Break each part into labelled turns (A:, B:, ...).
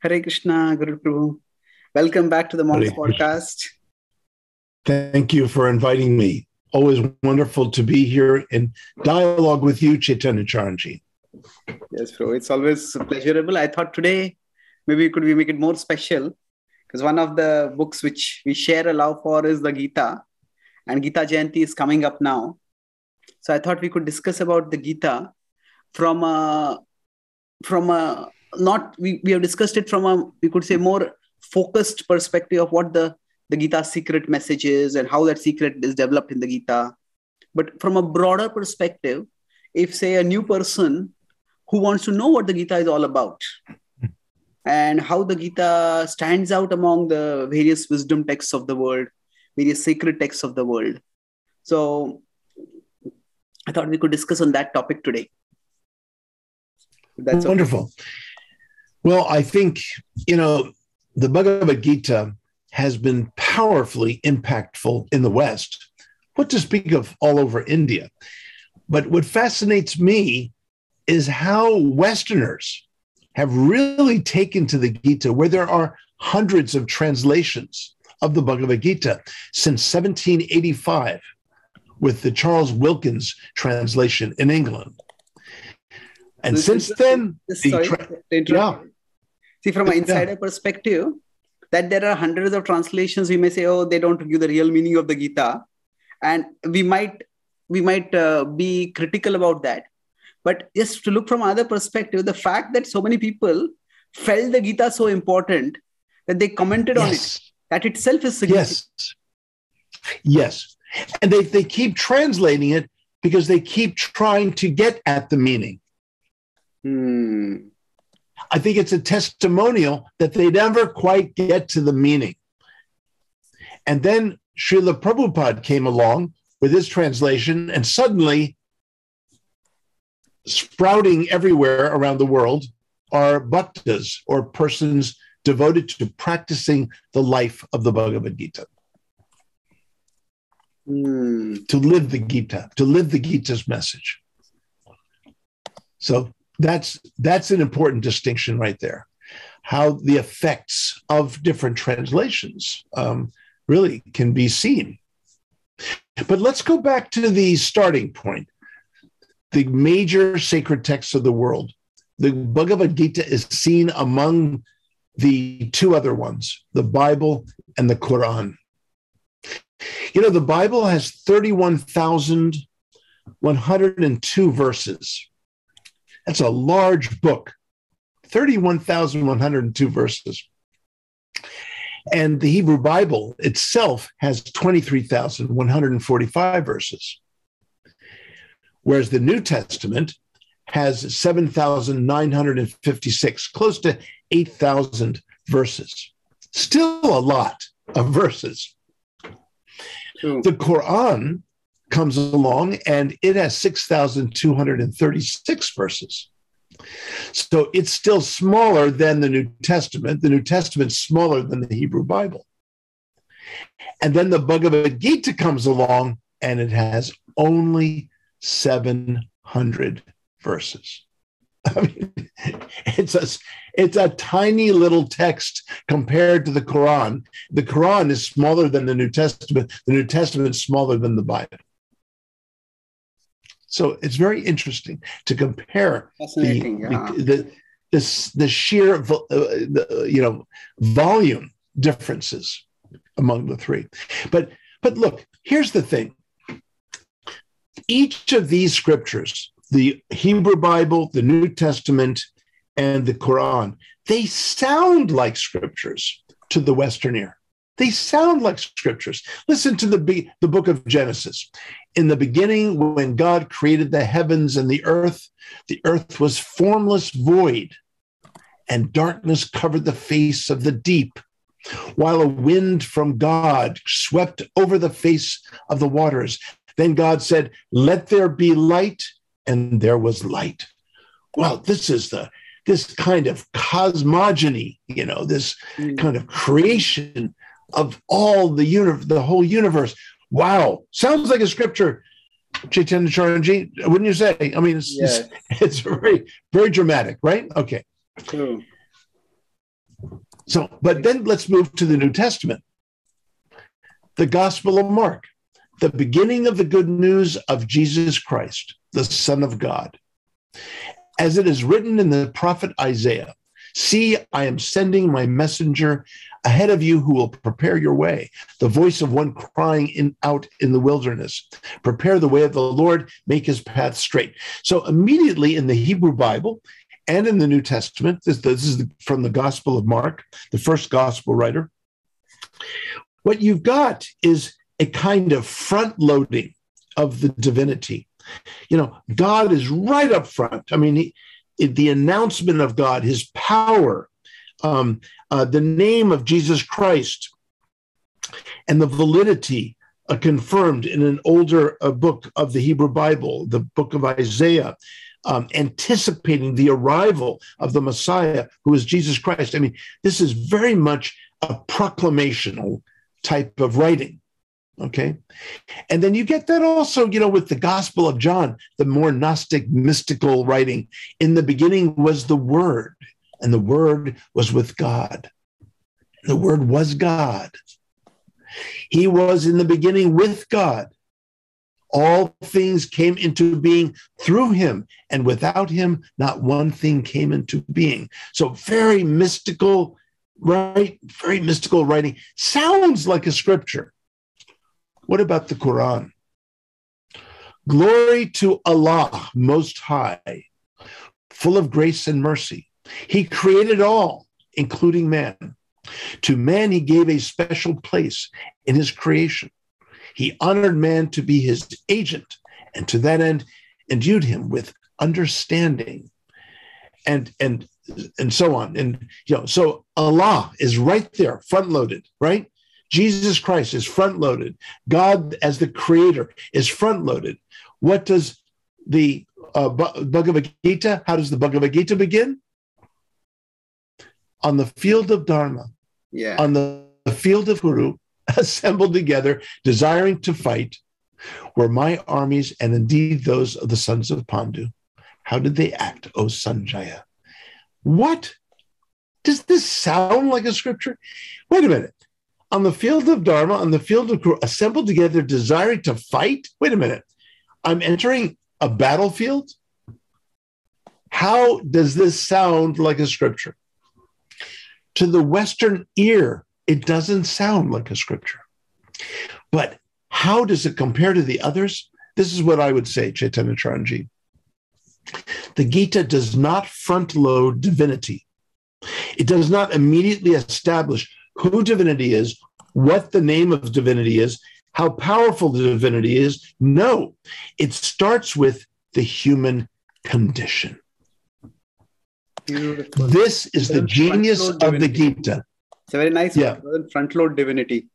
A: Hare Krishna, Garuda Prabhu. Welcome back to the Monks podcast.
B: Thank you for inviting me. Always wonderful to be here in dialogue with you, Chaitanya Charanji.
A: Yes, Prabhu. It's always pleasurable. I thought today maybe we could we make it more special because one of the books which we share a love for is the Gita, and Gita Jayanti is coming up now. So I thought we could discuss about the Gita from a from a not we, we have discussed it from a we could say more focused perspective of what the the Gita secret message is and how that secret is developed in the Gita. But from a broader perspective, if say a new person who wants to know what the Gita is all about and how the Gita stands out among the various wisdom texts of the world, various sacred texts of the world. So I thought we could discuss on that topic today.
B: That's wonderful. Okay. Well, I think, you know, the Bhagavad Gita has been powerfully impactful in the West, what to speak of all over India. But what fascinates me is how Westerners have really taken to the Gita, where there are hundreds of translations of the Bhagavad Gita since 1785 with the Charles Wilkins translation in England. And since then,
A: sorry, tra- yeah. See, from an insider yeah. perspective, that there are hundreds of translations, we may say, oh, they don't give the real meaning of the Gita, and we might we might uh, be critical about that. But just to look from other perspective, the fact that so many people felt the Gita so important that they commented yes. on it, that itself is significant.
B: Yes. Yes. And they, they keep translating it because they keep trying to get at the meaning.
A: Hmm.
B: I think it's a testimonial that they never quite get to the meaning. And then Srila Prabhupada came along with his translation, and suddenly, sprouting everywhere around the world are bhaktas or persons devoted to practicing the life of the Bhagavad Gita.
A: Mm.
B: To live the Gita, to live the Gita's message. So that's that's an important distinction right there. How the effects of different translations um, really can be seen. But let's go back to the starting point. The major sacred texts of the world. The Bhagavad Gita is seen among the two other ones, the Bible and the Quran. You know, the Bible has 31,102 verses. That's a large book, 31,102 verses. And the Hebrew Bible itself has 23,145 verses. Whereas the New Testament has 7,956, close to 8,000 verses. Still a lot of verses. Hmm. The Quran comes along and it has 6,236 verses. So it's still smaller than the New Testament. The New Testament's smaller than the Hebrew Bible. And then the Bhagavad Gita comes along and it has only 700 verses. I mean, it's a, it's a tiny little text compared to the Quran. The Quran is smaller than the New Testament. The New Testament is smaller than the Bible. So it's very interesting to compare the,
A: yeah.
B: the, the, the, sheer uh, the, you know volume differences among the three. But but look, here's the thing. Each of these scriptures, the Hebrew Bible, the New Testament, and the Quran, they sound like scriptures to the Western ear. They sound like scriptures. Listen to the, the book of Genesis. In the beginning, when God created the heavens and the earth, the earth was formless void, and darkness covered the face of the deep, while a wind from God swept over the face of the waters. Then God said, Let there be light, and there was light. Well, this is the this kind of cosmogony, you know, this mm. kind of creation of all the universe, the whole universe. Wow, sounds like a scripture, Chaitanya Charanji, wouldn't you say? I mean, it's,
A: yes.
B: it's, it's very, very dramatic, right? Okay.
A: True.
B: So, but then let's move to the New Testament. The Gospel of Mark, the beginning of the good news of Jesus Christ, the Son of God. As it is written in the prophet Isaiah See, I am sending my messenger ahead of you who will prepare your way. The voice of one crying in, out in the wilderness. Prepare the way of the Lord, make his path straight. So, immediately in the Hebrew Bible and in the New Testament, this, this is from the Gospel of Mark, the first gospel writer. What you've got is a kind of front loading of the divinity. You know, God is right up front. I mean, he, the announcement of God, his power, um, uh, the name of Jesus Christ, and the validity uh, confirmed in an older uh, book of the Hebrew Bible, the book of Isaiah, um, anticipating the arrival of the Messiah, who is Jesus Christ. I mean, this is very much a proclamational type of writing. Okay. And then you get that also, you know, with the Gospel of John, the more Gnostic, mystical writing. In the beginning was the Word, and the Word was with God. The Word was God. He was in the beginning with God. All things came into being through him, and without him, not one thing came into being. So, very mystical, right? Very mystical writing. Sounds like a scripture what about the Quran? Glory to Allah Most High, full of grace and mercy. He created all, including man. To man, he gave a special place in his creation. He honored man to be his agent, and to that end, endued him with understanding and and and so on. And you know, so Allah is right there, front loaded, right? Jesus Christ is front loaded. God, as the creator, is front loaded. What does the uh, Bhagavad Gita, how does the Bhagavad Gita begin? On the field of Dharma,
A: yeah.
B: on the, the field of Kuru, assembled together, desiring to fight, were my armies and indeed those of the sons of Pandu. How did they act, O Sanjaya? What? Does this sound like a scripture? Wait a minute on the field of Dharma, on the field of Kuru, assembled together, desiring to fight. Wait a minute. I'm entering a battlefield. How does this sound like a scripture? To the Western ear, it doesn't sound like a scripture. But how does it compare to the others? This is what I would say, Chaitanya Charanji. The Gita does not front load divinity. It does not immediately establish who divinity is, what the name of divinity is, how powerful the divinity is. No, it starts with the human condition. Beautiful. This is the genius of the Gita.
A: It's a very nice yeah. front load divinity.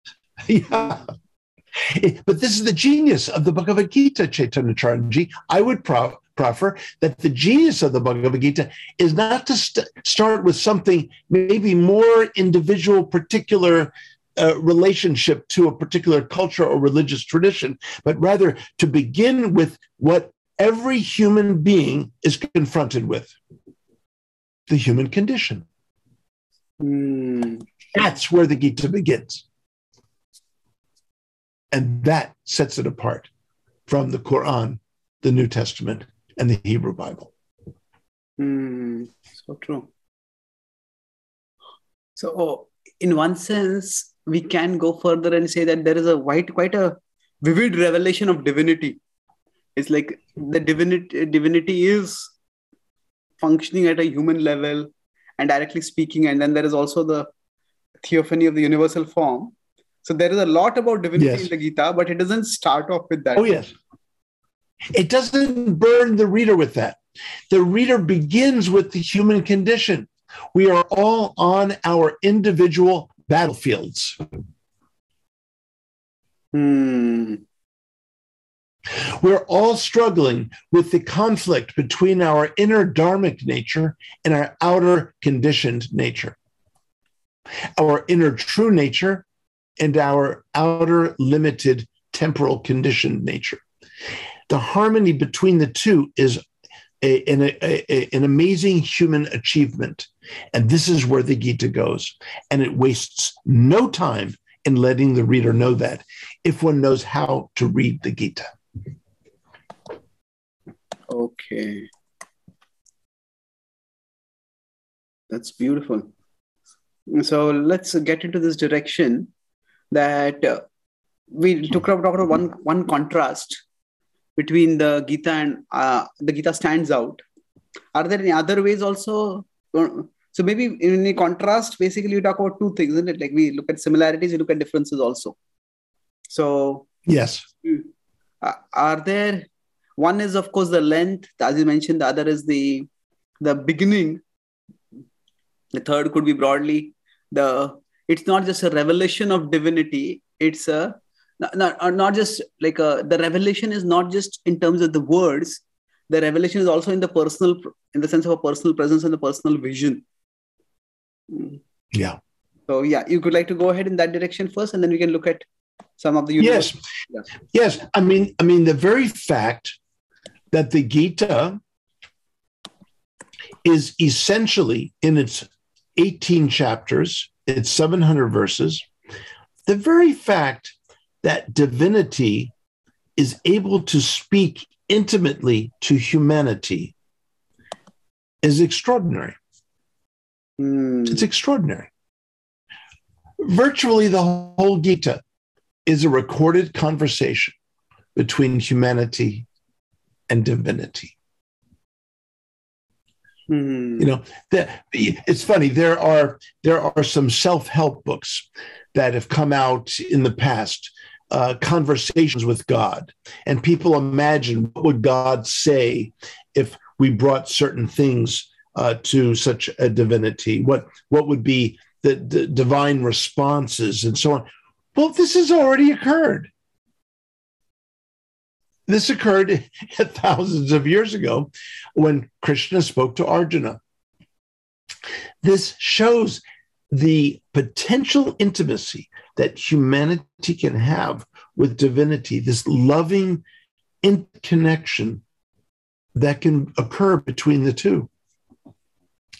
B: yeah. But this is the genius of the Bhagavad Gita, Chaitanya Charanji. I would pro- proffer that the genius of the Bhagavad Gita is not to st- start with something maybe more individual, particular uh, relationship to a particular culture or religious tradition, but rather to begin with what every human being is confronted with the human condition.
A: Mm.
B: That's where the Gita begins. And that sets it apart from the Quran, the New Testament, and the Hebrew Bible.
A: Mm, so true. So, in one sense, we can go further and say that there is a quite quite a vivid revelation of divinity. It's like the divinity divinity is functioning at a human level and directly speaking, and then there is also the theophany of the universal form. So there is a lot about divinity yes. in the Gita, but it doesn't start off with that.
B: Oh yes, it doesn't burn the reader with that. The reader begins with the human condition. We are all on our individual battlefields.
A: Hmm.
B: We're all struggling with the conflict between our inner dharmic nature and our outer conditioned nature. Our inner true nature and our outer limited temporal conditioned nature the harmony between the two is a, an, a, an amazing human achievement. And this is where the Gita goes. And it wastes no time in letting the reader know that if one knows how to read the Gita.
A: Okay. That's beautiful. So let's get into this direction that uh, we took up talk about one one contrast between the Gita and uh, the Gita stands out. Are there any other ways also? So maybe in contrast, basically you talk about two things, isn't it? Like we look at similarities, we look at differences also. So
B: yes,
A: uh, are there? One is of course the length, as you mentioned. The other is the the beginning. The third could be broadly the. It's not just a revelation of divinity. It's a not, not, uh, not just like a, the revelation is not just in terms of the words the revelation is also in the personal in the sense of a personal presence and the personal vision hmm.
B: yeah
A: so yeah you could like to go ahead in that direction first and then we can look at some of the
B: yes yeah. yes i mean i mean the very fact that the gita is essentially in its 18 chapters it's 700 verses the very fact that divinity is able to speak intimately to humanity is extraordinary.
A: Mm.
B: It's extraordinary. Virtually the whole Gita is a recorded conversation between humanity and divinity.
A: Mm.
B: You know, the, it's funny. There are there are some self help books that have come out in the past uh, conversations with God, and people imagine what would God say if we brought certain things uh, to such a divinity. What what would be the, the divine responses and so on? Well, this has already occurred. This occurred thousands of years ago when Krishna spoke to Arjuna. This shows the potential intimacy that humanity can have with divinity, this loving in connection that can occur between the two.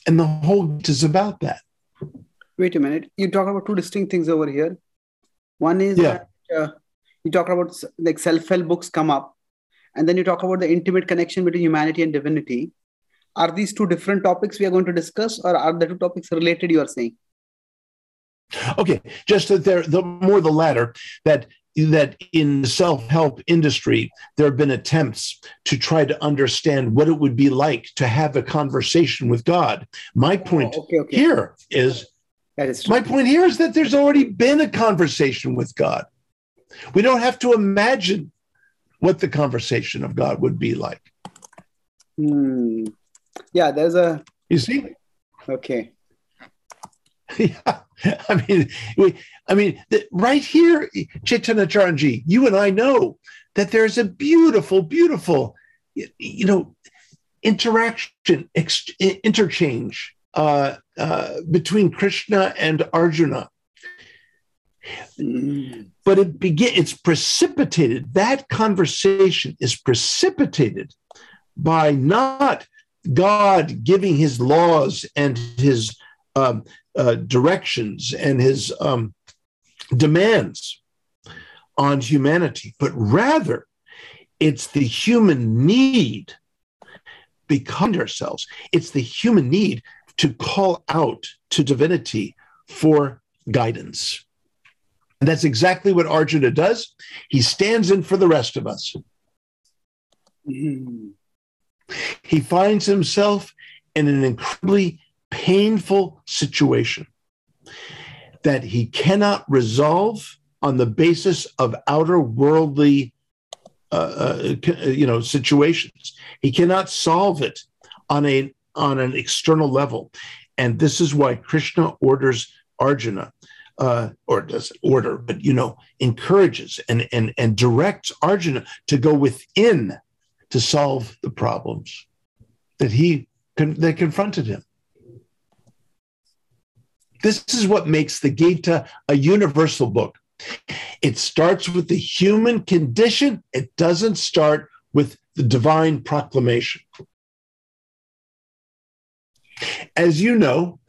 B: And the whole is about that.
A: Wait a minute. You talk about two distinct things over here. One is
B: yeah.
A: that uh, you talk about like self-help books come up, and then you talk about the intimate connection between humanity and divinity. Are these two different topics we are going to discuss, or are the two topics related? You are saying?
B: Okay, just that there, the more the latter that that in the self-help industry there have been attempts to try to understand what it would be like to have a conversation with god my oh, point oh, okay, okay. here is, is my point here is that there's already been a conversation with god we don't have to imagine what the conversation of god would be like
A: hmm. yeah there's a
B: you see
A: okay
B: yeah I mean, we, I mean, the, right here, Chaitanya Charanji, you and I know that there's a beautiful, beautiful, you know, interaction, ex- interchange uh, uh, between Krishna and Arjuna. But it begin, it's precipitated. That conversation is precipitated by not God giving his laws and his um, uh, directions and his um, demands on humanity, but rather it's the human need behind ourselves. It's the human need to call out to divinity for guidance. And that's exactly what Arjuna does. He stands in for the rest of us. He finds himself in an incredibly painful situation that he cannot resolve on the basis of outer worldly uh, uh, you know situations he cannot solve it on a on an external level and this is why krishna orders arjuna uh, or does order but you know encourages and and and directs arjuna to go within to solve the problems that he that confronted him this is what makes the Gita a universal book. It starts with the human condition, it doesn't start with the divine proclamation. As you know,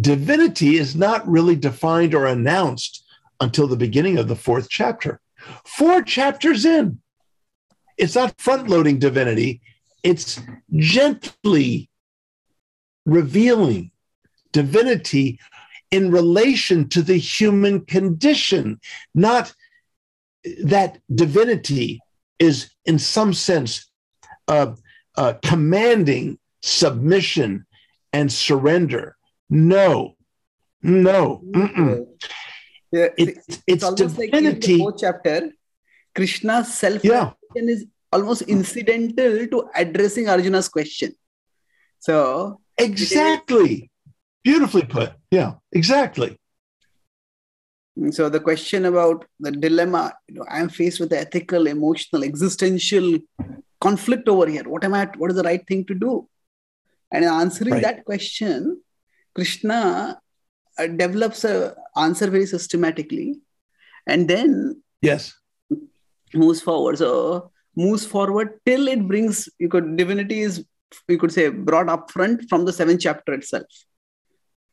B: divinity is not really defined or announced until the beginning of the fourth chapter. Four chapters in. It's not front loading divinity, it's gently revealing divinity in relation to the human condition, not that divinity is, in some sense, uh, uh, commanding submission and surrender. No, no. Mm-mm.
A: Yeah,
B: It,
A: it's,
B: it's
A: almost like in the fourth chapter, Krishna's self
B: Yeah.
A: is almost incidental to addressing Arjuna's question. So
B: Exactly. Beautifully put. Yeah, exactly.
A: Mm, so the question about the dilemma, you know, I am faced with the ethical, emotional, existential conflict over here. What am I? What is the right thing to do? And answering
B: Right.
A: that question, Krishna uh, develops a answer very systematically, and then
B: Yes.
A: moves forward. So moves forward till it brings you could divinity is you could say brought up front from the seventh chapter itself.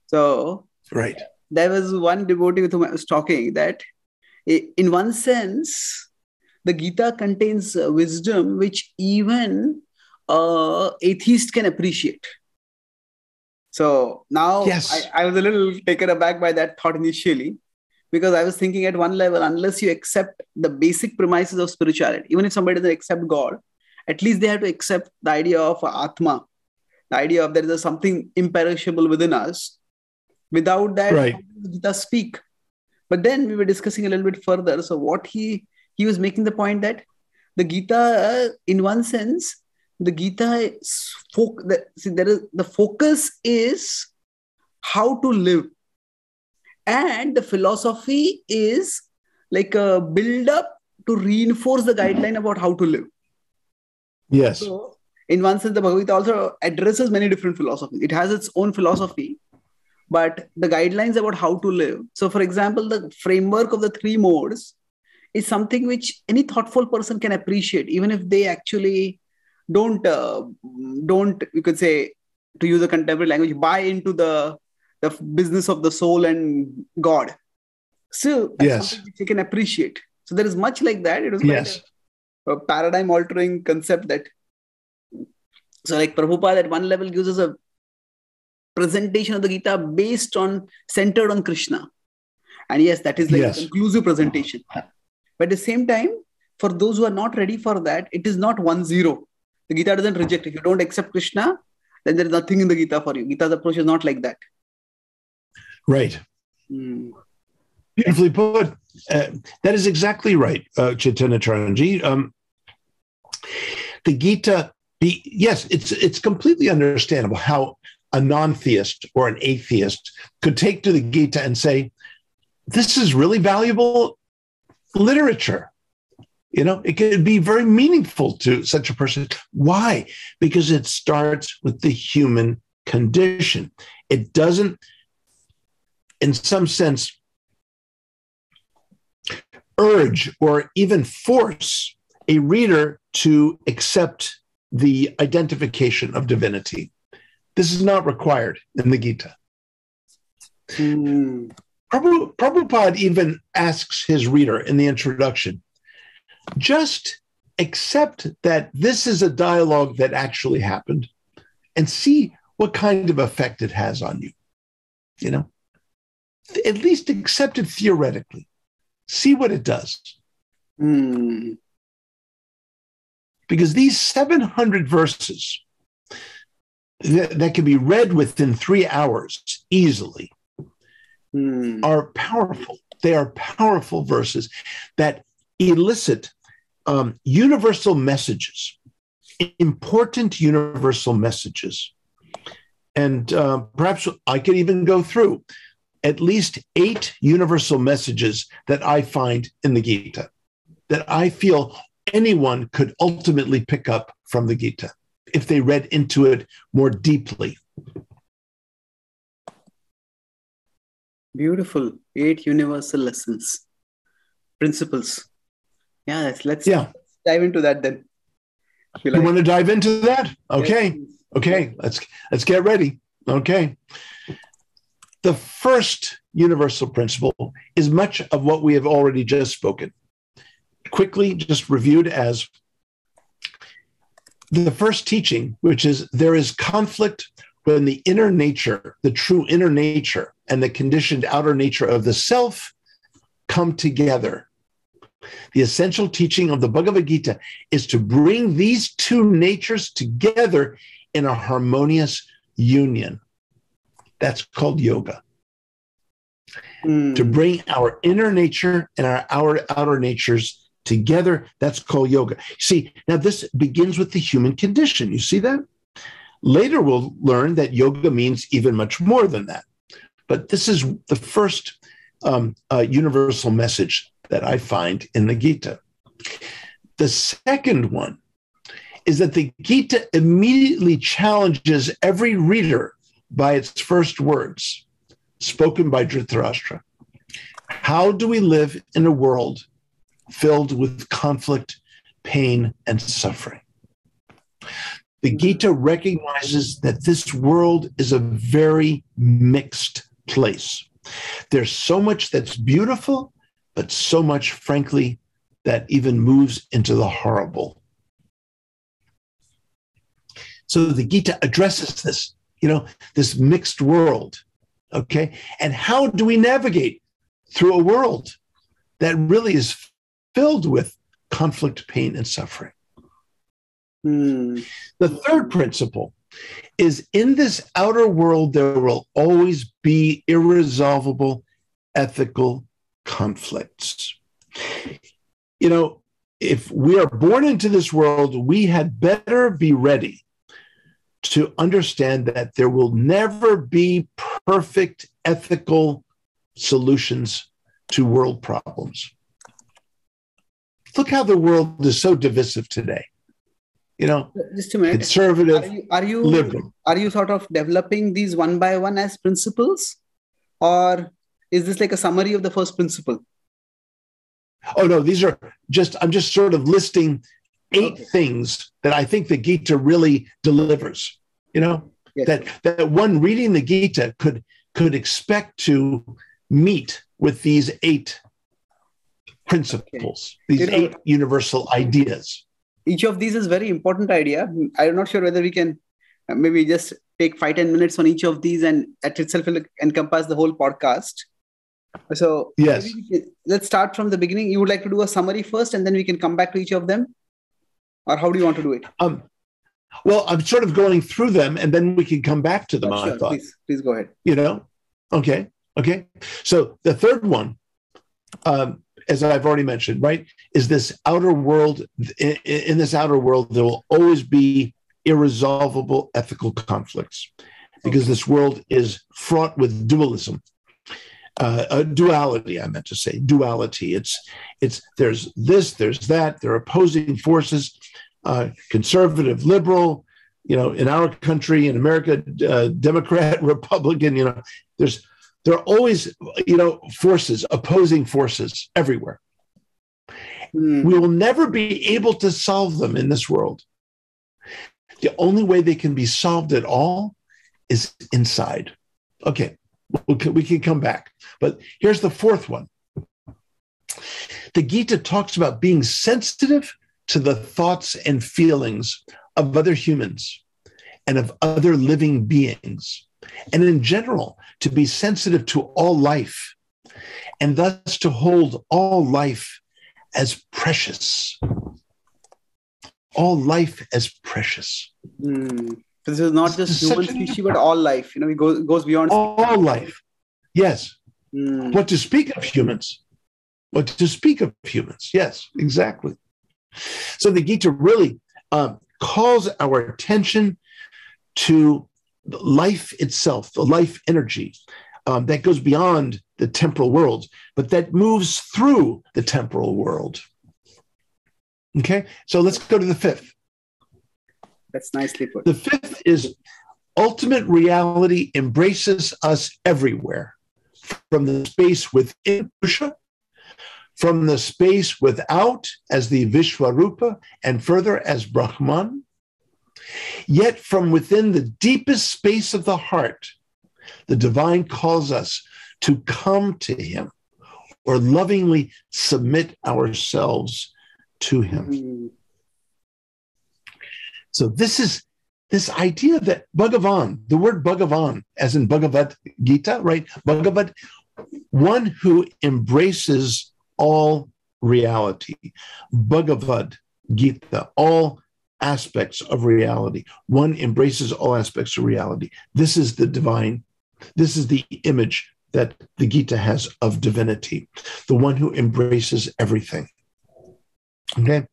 A: So
B: Right.
A: there was one devotee with whom I was talking that in one sense, the Gita contains wisdom which even uh, atheist can appreciate. So now
B: Yes.
A: I, I was a little taken aback by that thought initially because I was thinking at one level, unless you accept the basic premises of spirituality, even if somebody doesn't accept God, at least they have to accept the idea of Atma, the idea of there is something imperishable within us. Without that,
B: Right.
A: how does Gita speak. But then we were discussing a little bit further. So what he he was making the point that the Gita, uh, in one sense, the Gita is foc- the, see, there is the focus is how to live, and the philosophy is like a build up to reinforce the guideline about how to live.
B: Yes.
A: So, in one sense, the Bhagavad Gita also addresses many different philosophies. It has its own philosophy, but the guidelines about how to live. So, for example, the framework of the three modes is something which any thoughtful person can appreciate, even if they actually don't uh, don't you could say to use a contemporary language buy into the the business of the soul and God. Still, that's
B: Yes.
A: you can appreciate. So there is much like that. It was
B: Yes.
A: a, a paradigm altering concept that so like Prabhupada at one level gives us a presentation of the Gita based on centered on Krishna. And yes, that is like
B: Yes.
A: a conclusive presentation. But at the same time, for those who are not ready for that, it is not one zero. The Gita doesn't reject. If you don't accept Krishna, then there is nothing in the Gita for you. Gita's approach is not like that.
B: Right.
A: Hmm.
B: Beautifully put. Uh, that is exactly right, uh, Chaitanya Charanji. Um, the Gita, be, yes, it's it's completely understandable how a non-theist or an atheist could take to the Gita and say, "This is really valuable literature." You know, it could be very meaningful to such a person. Why? Because it starts with the human condition. It doesn't, in some sense, urge or even force a reader to accept the identification of divinity. This is not required in the Gita.
A: Hmm.
B: Prabhu, Prabhupada even asks his reader in the introduction just accept that this is a dialogue that actually happened and see what kind of effect it has on you. You know, at least accept it theoretically, see what it does.
A: Hmm.
B: because these 700 verses that, that can be read within three hours easily
A: Hmm.
B: are powerful. They are powerful verses that elicit um, universal messages, important universal messages. And uh, perhaps I could even go through at least eight universal messages that I find in the Gita that I feel anyone could ultimately pick up from the Gita if they read into it more deeply.
A: Beautiful. Eight universal lessons, principles. Yeah, let's, let's
B: Yeah.
A: dive into that then. You
B: You want to dive into that? Okay.
A: Yes.
B: Okay. Let's let's get ready. Okay. The first universal principle is much of what we have already just spoken. Quickly, just reviewed as the first teaching, which is there is conflict when the inner nature, the true inner nature, and the conditioned outer nature of the self come together. The essential teaching of the Bhagavad Gita is to bring these two natures together in a harmonious union. That's called yoga. Mm. To bring our inner nature and our outer, outer natures together, that's called yoga. See, now this begins with the human condition. You see that? Later, we'll learn that yoga means even much more than that. But this is the first um, uh, universal message that I find in the Gita. The second one is that the Gita immediately challenges every reader by its first words, spoken by Dhritarashtra. How do we live in a world filled with conflict, pain, and suffering? The Gita recognizes that this world is a very mixed place. There's so much that's beautiful, but so much, frankly, that even moves into the horrible. So the Gita addresses this, you know, this mixed world. Okay. And how do we navigate through a world that really is filled with conflict, pain, and suffering? Hmm. The third principle is in this outer world, there will always be irresolvable ethical conflicts. You know, if we are born into this world, we had better be ready to understand that there will never be perfect ethical solutions to world problems. Look how the world is so divisive today you know
A: just a minute
B: conservative
A: are you are you, liberal. are you sort of developing these one by one as principles or is this like a summary of the first principle
B: oh no these are just i'm just sort of listing eight okay. things that i think the gita really delivers you know yes. that that one reading the gita could could expect to meet with these eight principles okay. these you know, eight universal ideas
A: each of these is very important idea i'm not sure whether we can uh, maybe just take five ten minutes on each of these and at itself will encompass the whole podcast so
B: yes.
A: can, let's start from the beginning. You would like to do a summary first and then we can come back to each of them? Or how do you want to do it?
B: Um well i'm sort of going through them and then we can come back to them oh, sure. i thought.
A: Please, please go ahead.
B: You know? Okay okay. So the third one um, as I've already mentioned, right, is this outer world. In, in this outer world, there will always be irresolvable ethical conflicts. Because this world is fraught with dualism. Uh, a duality, I meant to say duality. It's it's there's this, there's that. There are opposing forces, uh, conservative, liberal. You know, in our country, in America, uh, Democrat, Republican. You know, there's there are always, you know, forces, opposing forces everywhere. Mm. We will never be able to solve them in this world. The only way they can be solved at all is inside. Okay, we can come back. But here's the fourth one. The Gita talks about being sensitive to the thoughts and feelings of other humans and of other living beings and in general, to be sensitive to all life, and thus to hold all life as precious. All life as precious.
A: Mm. This is not just human species, but all life. You know, it goes, goes beyond
B: all life. Yes. Mm. What to speak of humans? What to speak of humans? Yes, exactly. So the Gita really um, calls our attention to life itself, the life energy um, that goes beyond the temporal world, but that moves through the temporal world. Okay, so let's go to the fifth.
A: That's nicely put.
B: The fifth is ultimate reality embraces us everywhere from the space within Purusha, from the space without as the Vishwarupa, and further as Brahman, Yet from within the deepest space of the heart, the divine calls us to come to him or lovingly submit ourselves to him.
A: Mm.
B: So this is this idea that Bhagavan, the word Bhagavan, as in Bhagavad Gita, right? Bhagavad, one who embraces all reality. Bhagavad Gita, all aspects of reality. One embraces all aspects of reality. This is the divine, this is the image that the Gita has of divinity, the one who embraces everything. Okay.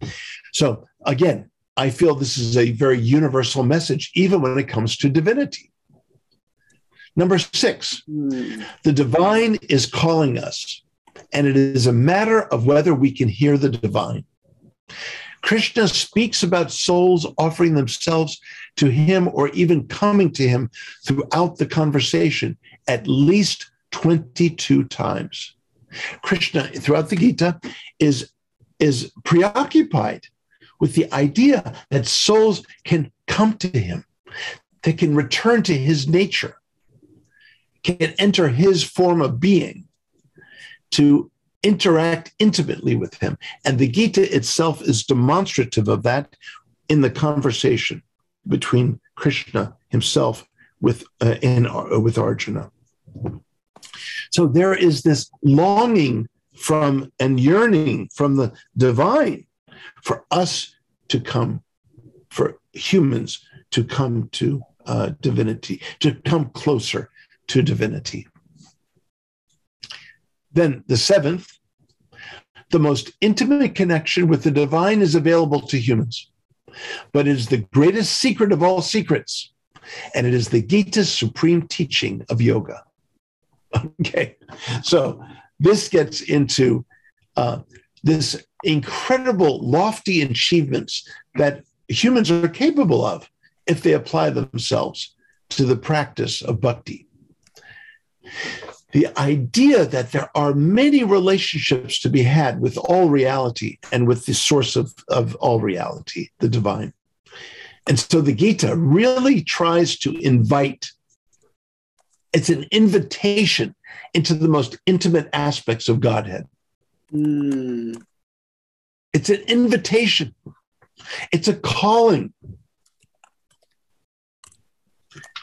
B: So again, I feel this is a very universal message, even when it comes to divinity. Number six,
A: Mm.
B: the divine is calling us, and it is a matter of whether we can hear the divine. Krishna speaks about souls offering themselves to him or even coming to him throughout the conversation at least 22 times. Krishna, throughout the Gita, is, is preoccupied with the idea that souls can come to him, they can return to his nature, can enter his form of being to interact intimately with him. And the Gita itself is demonstrative of that in the conversation between Krishna himself with, uh, in, uh, with Arjuna. So there is this longing from and yearning from the divine for us to come, for humans to come to uh, divinity, to come closer to divinity. Then the seventh, the most intimate connection with the divine is available to humans, but it is the greatest secret of all secrets, and it is the Gita's supreme teaching of yoga. Okay, so this gets into uh, this incredible, lofty achievements that humans are capable of if they apply themselves to the practice of bhakti. The idea that there are many relationships to be had with all reality and with the source of, of all reality, the divine. And so the Gita really tries to invite, it's an invitation into the most intimate aspects of Godhead.
A: Mm.
B: It's an invitation, it's a calling.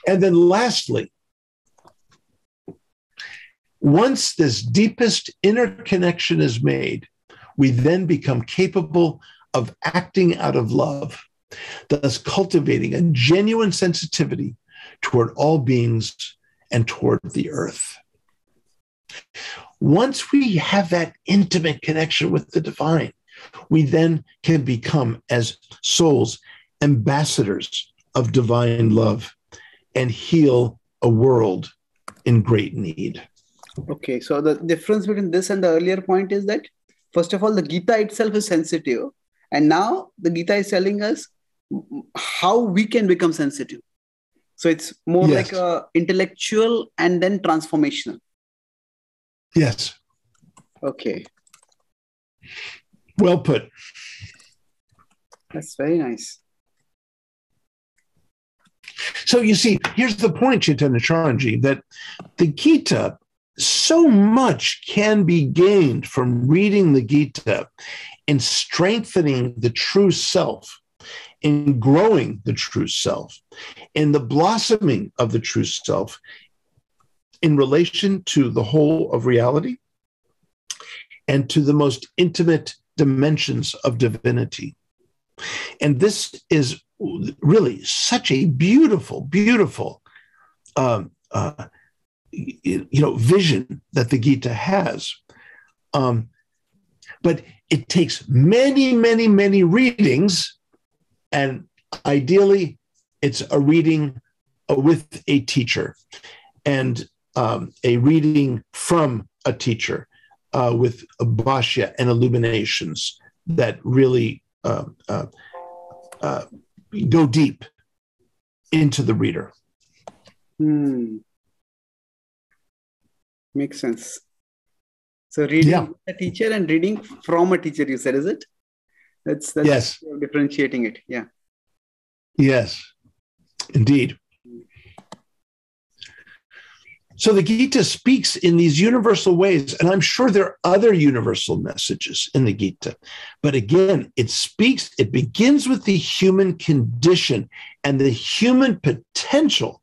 B: And then lastly, once this deepest inner connection is made, we then become capable of acting out of love, thus cultivating a genuine sensitivity toward all beings and toward the earth. Once we have that intimate connection with the divine, we then can become, as souls, ambassadors of divine love and heal a world in great need.
A: Okay, so the difference between this and the earlier point is that, first of all, the Gita itself is sensitive. And now the Gita is telling us how we can become sensitive. So it's more
B: Yes.
A: like a intellectual and then transformational.
B: Yes,
A: Okay,
B: well put.
A: that's very nice.
B: So you see, here's the point, Chaitanya Charanji, that the Gita, so much can be gained from reading the Gita in strengthening the true self, in growing the true self, in the blossoming of the true self in relation to the whole of reality and to the most intimate dimensions of divinity. And this is really such a beautiful, beautiful, um, uh, you, know, vision that the Gita has. Um, but it takes many, many, many readings, and ideally, it's a reading uh, with a teacher, and um, a reading from a teacher uh, with a bhashya and illuminations that really uh, uh, uh, go deep into the reader.
A: Hmm. Makes sense. So reading
B: Yeah.
A: a teacher and reading from a teacher, you said, is it? That's that's
B: Yes.
A: differentiating it. Yeah.
B: Yes, indeed. So the Gita speaks in these universal ways, and I'm sure there are other universal messages in the Gita. But again, it speaks, it begins with the human condition and the human potential,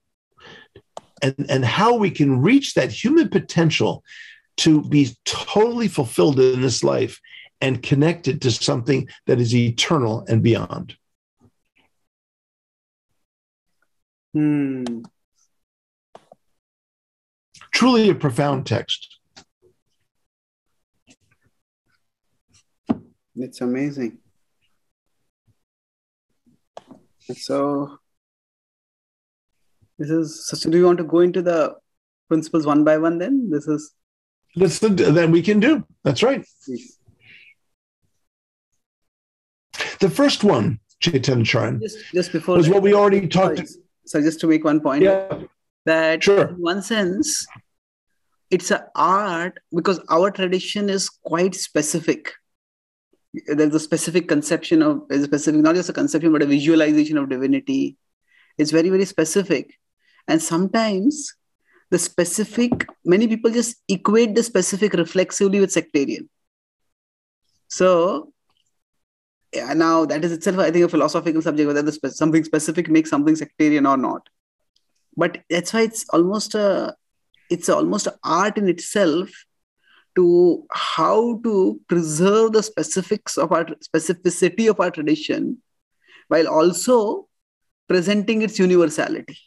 B: and, and how we can reach that human potential to be totally fulfilled in this life and connected to something that is eternal and beyond.
A: Hmm.
B: Truly a profound text.
A: It's amazing. So, this is. So, do you want to go into the principles one by one? Then this is.
B: That's the that we can do. That's right.
A: Please.
B: The first one, Chaitanya Charan,
A: Just, just before
B: was what we already talked.
A: So, just to make one point,
B: Yeah,
A: that
B: Sure.
A: in one sense, it's an art because our tradition is quite specific. There's a specific conception of a specific, not just a conception, but a visualization of divinity. It's very, very specific. And sometimes the specific, many people just equate the specific reflexively with sectarian. So yeah, now that is itself, I think, a philosophical subject, whether the spe- something specific makes something sectarian or not but that's why it's almost a it's almost art in itself to how to preserve the specifics of our specificity of our tradition while also presenting its universality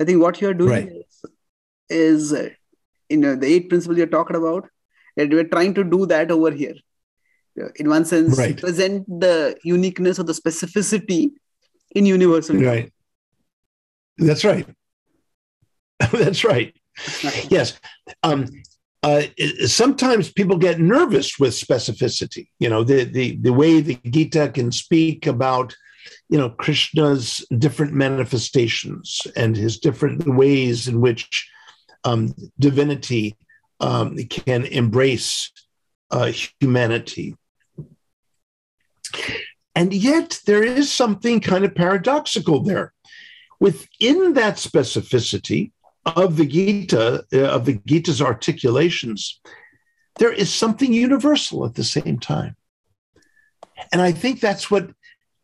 A: i think what you're doing
B: Right.
A: is, is you know the eight principles you're talking about and we're trying to do that over here in one sense
B: Right.
A: present the uniqueness or the specificity in universal
B: right. That's right. That's right. Yes. Um, uh, sometimes people get nervous with specificity. You know, the, the, the way the Gita can speak about, you know, Krishna's different manifestations and his different ways in which um, divinity um, can embrace uh, humanity. And yet, there is something kind of paradoxical there. Within that specificity, of the Gita, uh, of the Gita's articulations, there is something universal at the same time. And I think that's what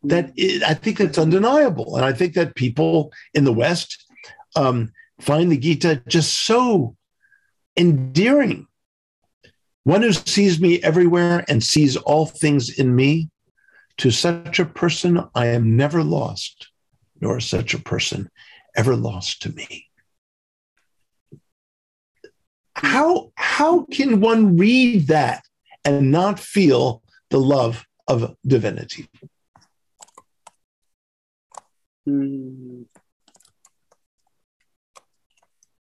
B: that is, I think that's undeniable. And I think that people in the West um, find the Gita just so endearing. One who sees me everywhere and sees all things in me, to such a person I am never lost, nor such a person ever lost to me how how can one read that and not feel the love of divinity.
A: Hmm.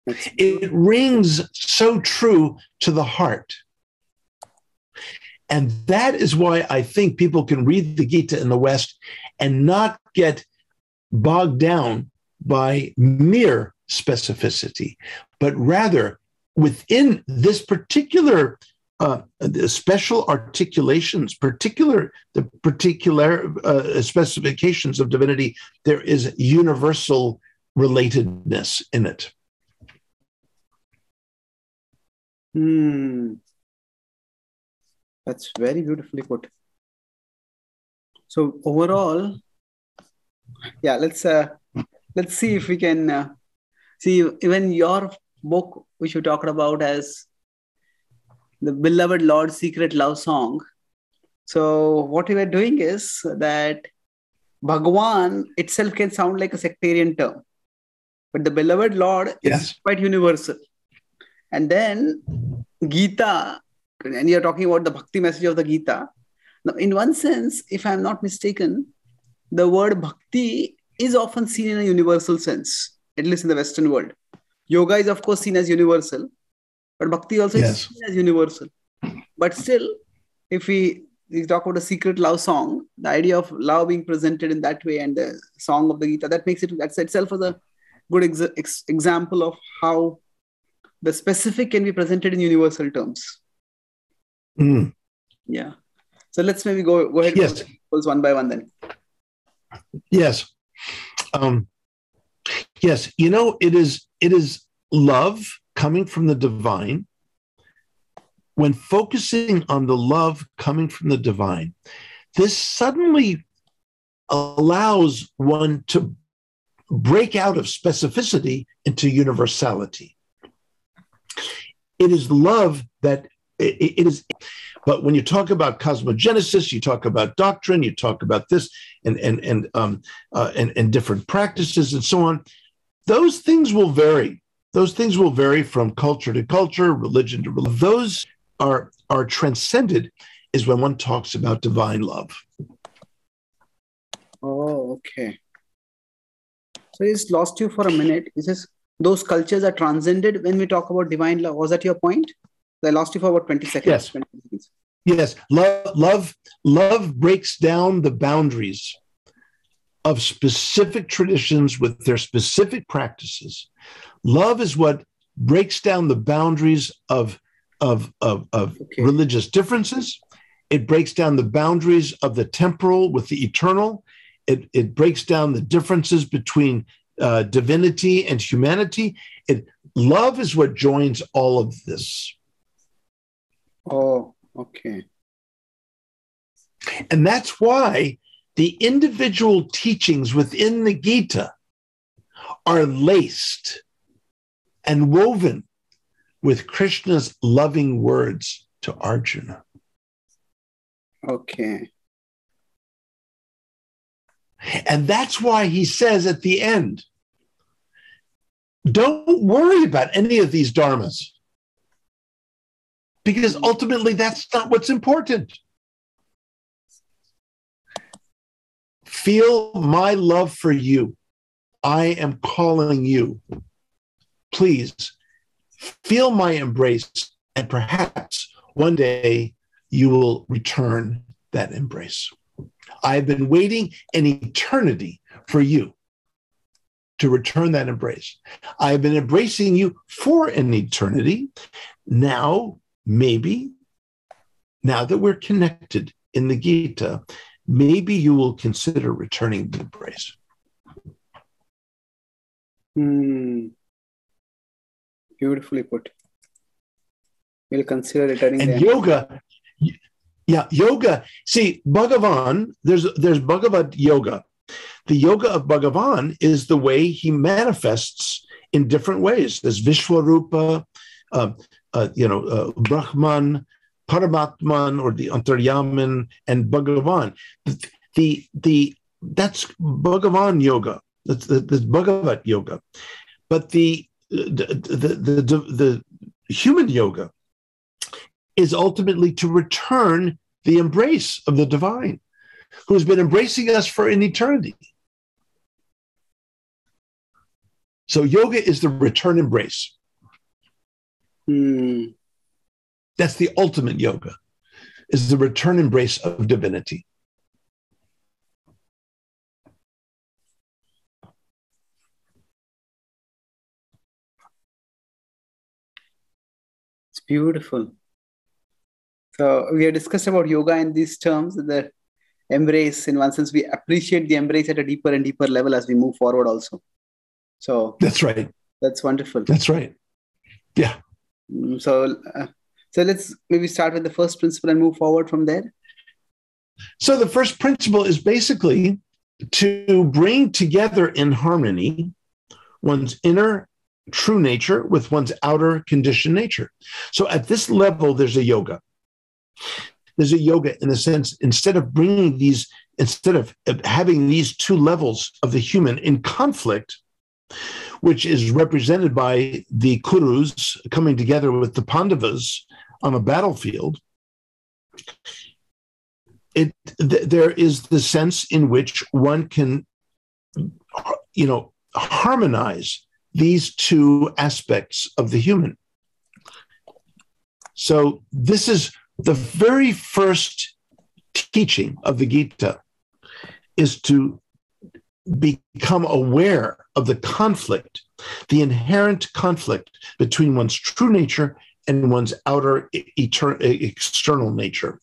A: That's
B: it rings so true to the heart and that is why i think people can read the gita in the west and not get bogged down by mere specificity but rather within this particular uh, special articulations, particular the particular uh, specifications of divinity, there is universal relatedness in it.
A: Hmm. That's very beautifully put. So overall, yeah, let's uh, let's see if we can uh, see even your book, which you talked about as the beloved Lord secret love song. So what we were doing is that Bhagwan itself can sound like a sectarian term, but the beloved Lord
B: Yes.
A: is quite universal. And then Gita, and you're talking about the bhakti message of the Gita. Now, in one sense, if I'm not mistaken, the word bhakti is often seen in a universal sense, at least in the Western world. Yoga is, of course, seen as universal, but bhakti also
B: Yes.
A: is seen as universal. But still, if we, we talk about a secret love song, the idea of love being presented in that way and the song of the Gita, that makes it, that's itself as a good ex- ex- example of how the specific can be presented in universal terms.
B: Mm.
A: Yeah. So let's maybe go go ahead
B: Yes.
A: one by one then.
B: Yes. Um, yes, you know, it is it is love coming from the divine. When focusing on the love coming from the divine, this suddenly allows one to break out of specificity into universality. It is love that it is but when you talk about cosmogenesis you talk about doctrine you talk about this and and and um uh, and, and different practices and so on those things will vary those things will vary from culture to culture religion to religion those are are transcended is when one talks about divine love
A: oh okay so he's lost you for a minute he says those cultures are transcended when we talk about divine love was that your point I lost you for about 20 seconds.
B: Yes. 20 seconds. Yes. Love, love, love breaks down the boundaries of specific traditions with their specific practices. Love is what breaks down the boundaries of, of, of, of okay. religious differences. It breaks down the boundaries of the temporal with the eternal. It, it breaks down the differences between uh, divinity and humanity. It, love is what joins all of this.
A: Oh, okay.
B: And that's why the individual teachings within the Gita are laced and woven with Krishna's loving words to Arjuna.
A: Okay.
B: And that's why he says at the end, don't worry about any of these dharmas because ultimately that's not what's important. Feel my love for you. I am calling you. Please feel my embrace, and perhaps one day you will return that embrace. I've been waiting an eternity for you to return that embrace. I've been embracing you for an eternity. Now maybe now that we're connected in the Gita, maybe you will consider returning the embrace.
A: Hmm. Beautifully put. We'll consider returning.
B: And yoga, yeah, yoga. See, Bhagavan, there's there's Bhagavad yoga. The yoga of Bhagavan is the way he manifests in different ways. There's Vishwarupa, uh, uh, you know, uh, Brahman, Paramatman, or the Antaryaman, and Bhagavan. The, the, the that's Bhagavan yoga. That's, that's Bhagavat yoga. But the, the, the, the, the human yoga is ultimately to return the embrace of the divine, who has been embracing us for an eternity. So, yoga is the return embrace.
A: Hmm.
B: That's the ultimate yoga, is the return embrace of divinity.
A: It's beautiful. So we have discussed about yoga in these terms, the embrace. In one sense, we appreciate the embrace at a deeper and deeper level as we move forward. Also, so
B: that's right.
A: That's wonderful.
B: That's right. Yeah.
A: Mm, so, uh, so let's maybe start with the first principle and move forward from there.
B: So, the first principle is basically to bring together in harmony one's inner true nature with one's outer conditioned nature. So, at this level, there's a yoga. There's a yoga in a sense, instead of bringing these, instead of having these two levels of the human in conflict, which is represented by the Kurus coming together with the Pandavas on a battlefield, it th- there is the sense in which one can, you know, harmonize these two aspects of the human. So this is the very first teaching of the Gita is to become aware of the conflict, the inherent conflict between one's true nature and one's outer etern- external nature.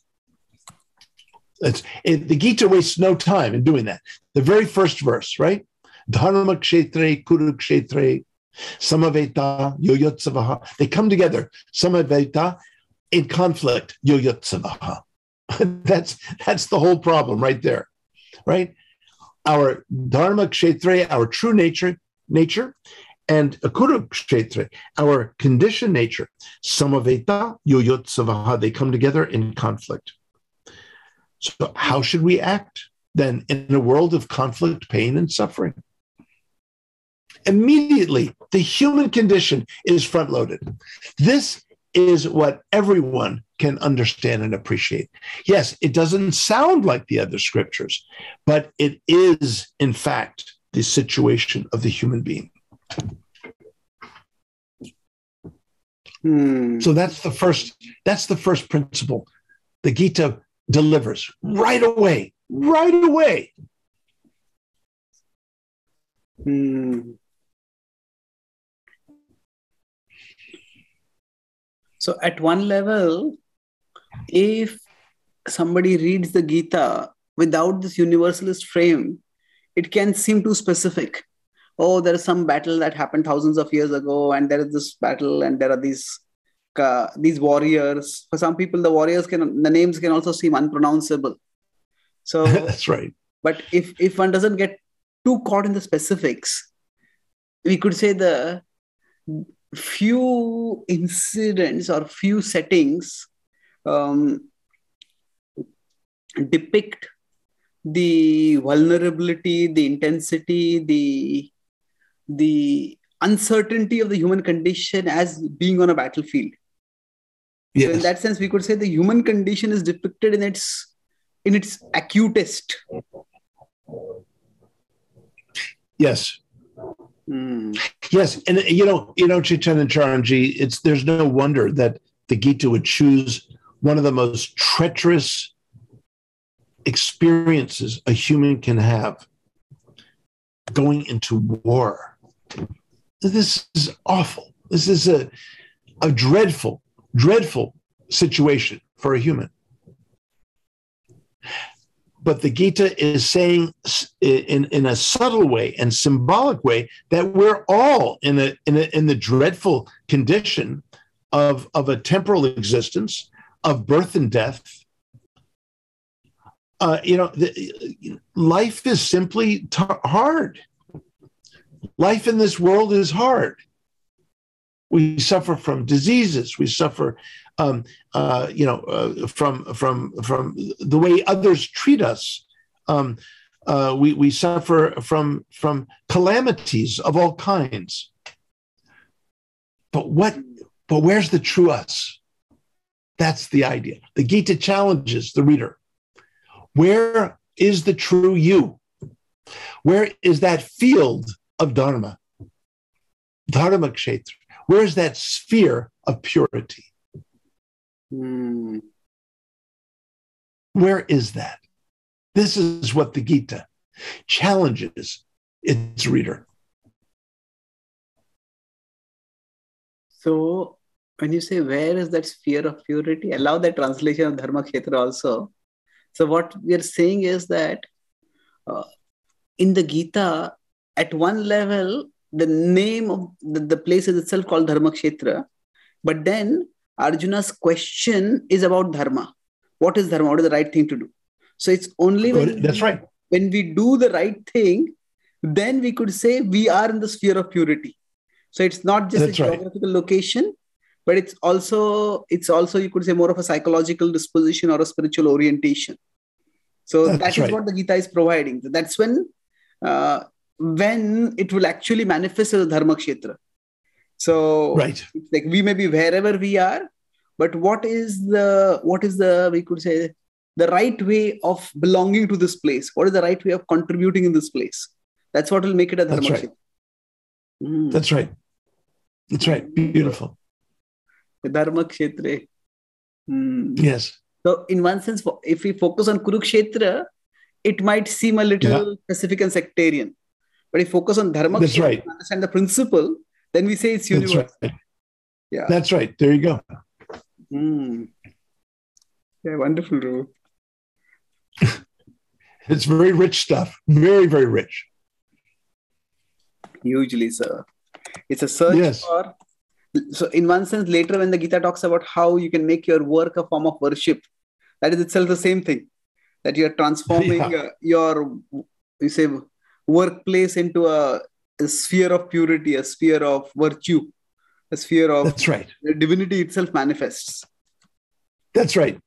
B: It, the Gita wastes no time in doing that. The very first verse, right? Dharma Kshetre, Kurukshetre, Samaveta, Yuyutsavaha. They come together. Samaveta in conflict, Yuyutsavaha. that's that's the whole problem right there. Right? Our Dharma Kshetre, our true nature, nature, and Akuru Kshetre, our conditioned nature, Samaveta, Yuyutsavaha, they come together in conflict. So, how should we act then in a world of conflict, pain, and suffering? Immediately, the human condition is front loaded. This is what everyone can understand and appreciate. Yes, it doesn't sound like the other scriptures, but it is, in fact, the situation of the human being.
A: Hmm.
B: So that's the first that's the first principle. The Gita delivers right away, right away.
A: Hmm. So, at one level, if somebody reads the Gita without this universalist frame, it can seem too specific. Oh, there is some battle that happened thousands of years ago, and there is this battle, and there are these uh, these warriors. For some people, the warriors can the names can also seem unpronounceable. So
B: that's right.
A: but if if one doesn't get too caught in the specifics we could say the few incidents or few settings um, depict the vulnerability the intensity the the uncertainty of the human condition as being on a battlefield so in that sense we could say the human condition is depicted in its in its acutest
B: yes.
A: Hmm.
B: Yes. And you know, you know, Chaitanya Charanji, it's there's no wonder that the Gita would choose one of the most treacherous experiences a human can have going into war. This is awful. This is a, a dreadful, dreadful situation for a human. But the Gita is saying in, in a subtle way and symbolic way that we're all in a, in, a, in the dreadful condition of, of a temporal existence, of birth and death. Uh, you know, the, life is simply t- hard. Life in this world is hard. We suffer from diseases. We suffer, um, uh, you know, uh, from from from the way others treat us. Um, uh, we we suffer from from calamities of all kinds. But what? But where's the true us? That's the idea. The Gita challenges the reader. Where is the true you? Where is that field of Dharma? Dharma Kshetra. Where is that sphere of purity?
A: Hmm.
B: Where is that? This is what the Gita challenges its reader.
A: So when you say where is that sphere of purity, allow that translation of Dharma Kshetra also. So what we are saying is that uh, in the Gita, at one level, the name of the, the place is itself called Dharma Kshetra, but then Arjuna's question is about Dharma. What is Dharma? What is the right thing to do? So it's only when
B: That's right.
A: when we do the right thing, then we could say we are in the sphere of purity. So it's not just
B: That's
A: a
B: right.
A: geographical location, but it's also it's also you could say more of a psychological disposition or a spiritual orientation. So
B: That's
A: that is
B: right.
A: what the Gita is providing. That's when uh, when it will actually manifest as a dharma kshetra. So
B: Right.
A: like we may be wherever we are, but what is the what is the we could say the right way of belonging to this place? What is the right way of contributing in this place? That's what will make it a dharma
B: That's right.
A: Hmm.
B: That's right. That's right. Beautiful.
A: dharma kshetra. Hmm.
B: Yes.
A: So, in one sense, if we focus on Kurukshetra, it might seem a little specific and sectarian. But if focus on Dharma
B: That's right.
A: and understand the principle, then we say it's universal.
B: That's right.
A: Yeah.
B: That's right. There you go.
A: Hmm. Yeah, wonderful, Ru.
B: It's very rich stuff. Very, very rich.
A: Hugely, sir. It's a search
B: Yes.
A: for. So, in one sense, later when the Gita talks about how you can make your work a form of worship, that is itself the same thing. That you are transforming
B: Yeah.
A: uh, your, you say, workplace into a, a sphere of purity, a sphere of virtue, a sphere of
B: That's right.
A: divinity itself manifests.
B: That's right.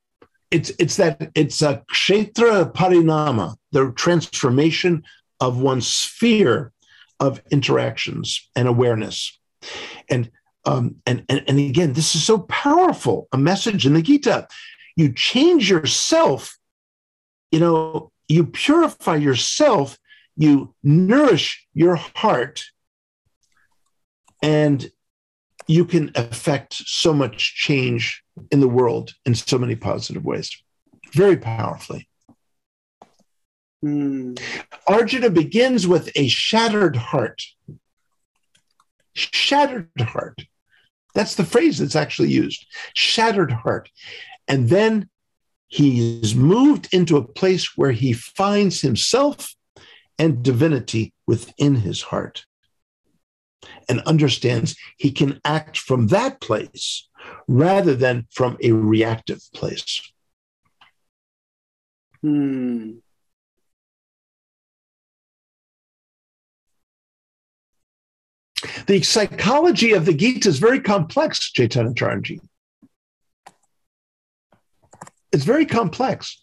B: It's it's that it's a kshetra parinama, the transformation of one's sphere of interactions and awareness. And um, and, and and again, this is so powerful, a message in the Gita. You change yourself, you know, you purify yourself, you nourish your heart, and you can affect so much change in the world in so many positive ways. Very powerfully.
A: Hmm.
B: Arjuna begins with a shattered heart. Shattered heart. That's the phrase that's actually used shattered heart. And then he is moved into a place where he finds himself and divinity within his heart and understands he can act from that place rather than from a reactive place.
A: Hmm.
B: The psychology of the Gita is very complex, Chaitanya Charanji. It's very complex.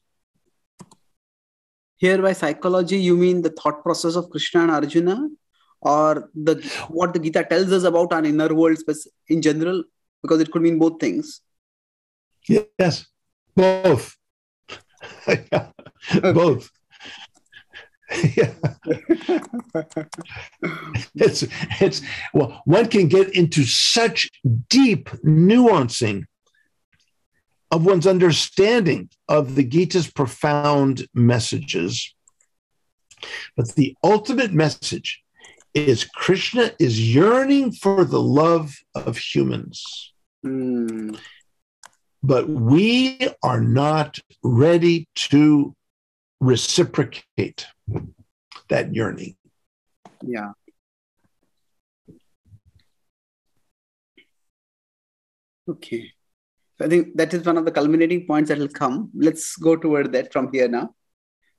A: Here by psychology, you mean the thought process of Krishna and Arjuna, or the what the Gita tells us about our inner world in general? Because it could mean both things.
B: Yes, both. both. yeah. It's it's well, one can get into such deep nuancing of one's understanding of the Gita's profound messages. But the ultimate message is Krishna is yearning for the love of humans.
A: Hmm.
B: but we are not ready to reciprocate that yearning.
A: Yeah. Okay. So I think that is one of the culminating points that will come. Let's go toward that from here now.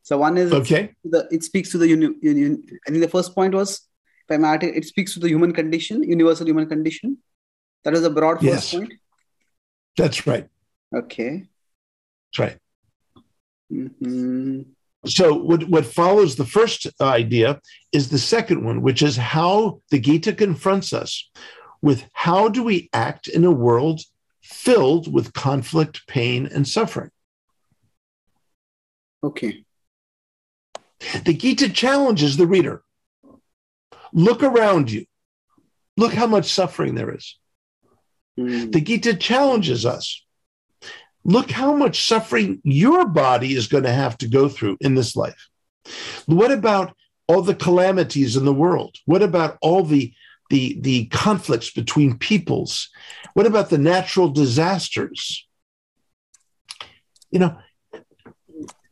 A: So one is
B: Okay.
A: the it speaks to the uni, uni, I think the first point was at it, speaks to the human condition, universal human condition. That was a broad first
B: Yes.
A: point.
B: That's right.
A: Okay.
B: That's right.
A: hmm
B: So, what, what follows the first idea is the second one, which is how the Gita confronts us with how do we act in a world filled with conflict, pain, and suffering.
A: Okay.
B: The Gita challenges the reader look around you, look how much suffering there is.
A: Hmm.
B: The Gita challenges us. Look how much suffering your body is going to have to go through in this life. What about all the calamities in the world? What about all the, the, the conflicts between peoples? What about the natural disasters? You know,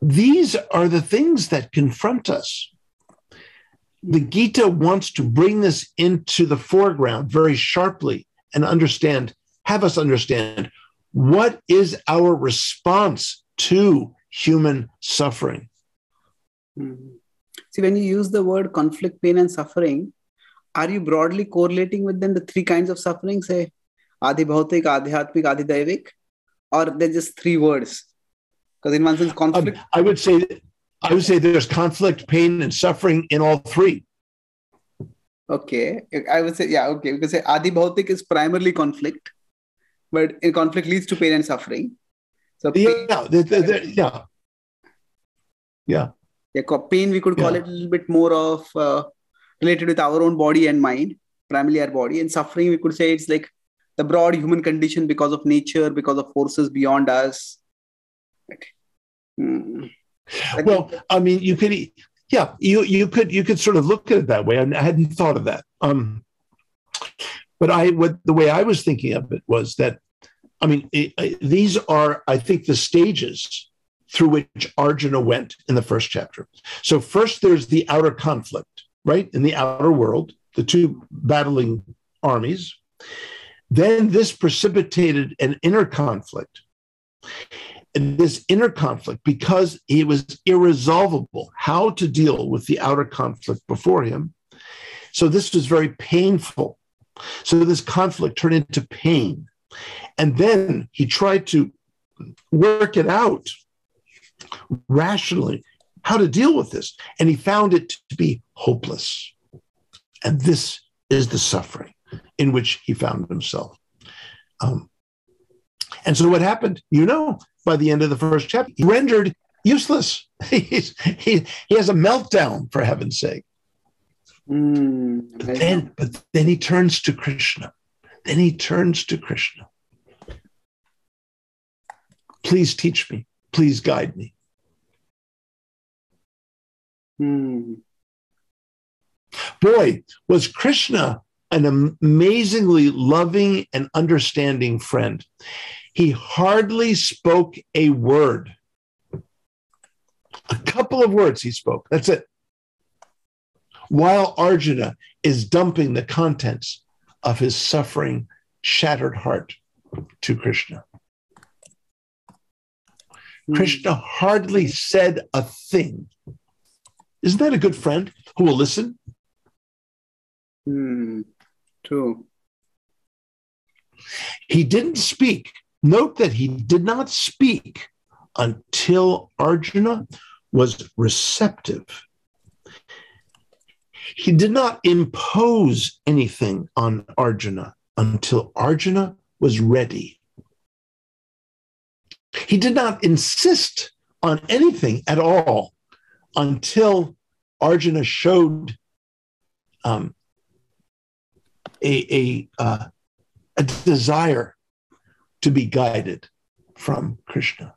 B: these are the things that confront us. The Gita wants to bring this into the foreground very sharply and understand, have us understand what is our response to human suffering.
A: Mhm. See, when you use the word conflict, pain, and suffering, are you broadly correlating with them the three kinds of suffering, say Adhi Bhautik, Adhyatmik, Adhi Daivik? Or they're just three words? Because in one sense,
B: Um,
A: conflict.
B: I would say, I would say there's conflict, pain, and suffering in all three.
A: okay. I would say, yeah, okay. Because say Adhi Bhautik is primarily conflict, but in conflict leads to pain and suffering. So pain,
B: Yeah, the- the- the- yeah, yeah,
A: yeah, pain we could call
B: Yeah.
A: it a little bit more of uh, related with our own body and mind, primarily our body. And suffering, we could say it's like the broad human condition because of nature, because of forces beyond us. Think-
B: Well, I mean, you could, yeah, you you could you could sort of look at it that way. I I hadn't thought of that. Um, but I what the way I was thinking of it was that, I mean, it, I- these are I think the stages through which Arjuna went in the first chapter. So first, there's the outer conflict, right, in the outer world, the two battling armies. Then this precipitated an inner conflict. And this inner conflict, because it was irresolvable how to deal with the outer conflict before him. So this was very painful. So this conflict turned into pain. And then he tried to work it out rationally how to deal with this. And he found it to be hopeless. And this is the suffering in which he found himself. Um, and so what happened? You know, by the end of the first chapter, he rendered useless. He's, he, he has a meltdown, for heaven's sake.
A: Mm,
B: But then, but then he turns to Krishna. Then he turns to Krishna. Please teach me. Please guide me.
A: Hmm.
B: Boy, was Krishna an amazingly loving and understanding friend. He hardly spoke a word. A couple of words he spoke. That's it. While Arjuna is dumping the contents of his suffering, shattered heart to Krishna.
A: Hmm.
B: Krishna hardly said a thing. Isn't that a good friend who will listen?
A: Hmm. True.
B: He didn't speak. Note that he did not speak until Arjuna was receptive. He did not impose anything on Arjuna until Arjuna was ready. He did not insist on anything at all until Arjuna showed um, a, a, uh, a desire to be guided from Krishna.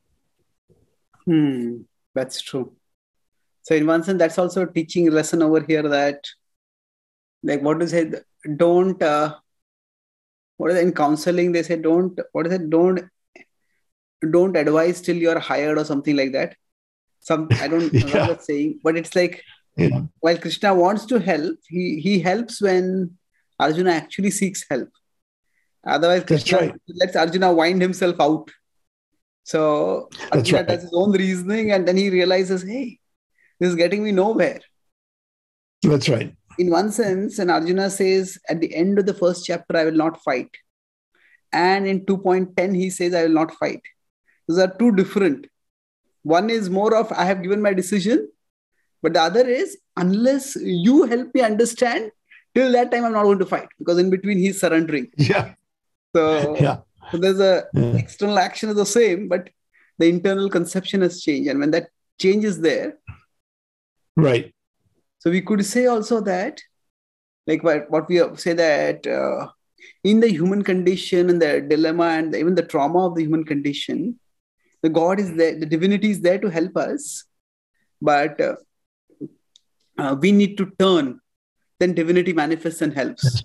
A: Hmm. That's true. So in one sense, that's also a teaching lesson over here that, like, what to say? Don't. Uh, what is it in counseling? They say don't. What is it? Don't. Don't advise till you're hired or something like that. Some I don't know
B: Yeah.
A: what saying, but it's like
B: Yeah.
A: while Krishna wants to help, he he helps when Arjuna actually seeks help. Otherwise, Krishna
B: right.
A: lets Arjuna wind himself out. So
B: That's
A: Arjuna
B: right.
A: does his own reasoning, and then he realizes, hey, this is getting me nowhere.
B: That's right.
A: In one sense, and Arjuna says at the end of the first chapter, I will not fight. And in 2.10, he says, I will not fight. Those are two different. One is more of, I have given my decision, but the other is, unless you help me understand, till that time, I'm not going to fight because in between, he's surrendering.
B: Yeah.
A: So,
B: Yeah.
A: so there's a
B: Yeah.
A: external action is the same, but the internal conception has changed. And when that change is there,
B: Right.
A: so we could say also that, like what, what we say that uh, in the human condition and the dilemma and even the trauma of the human condition, the God is there, the divinity is there to help us, but uh, uh, we need to turn. Then divinity manifests and helps.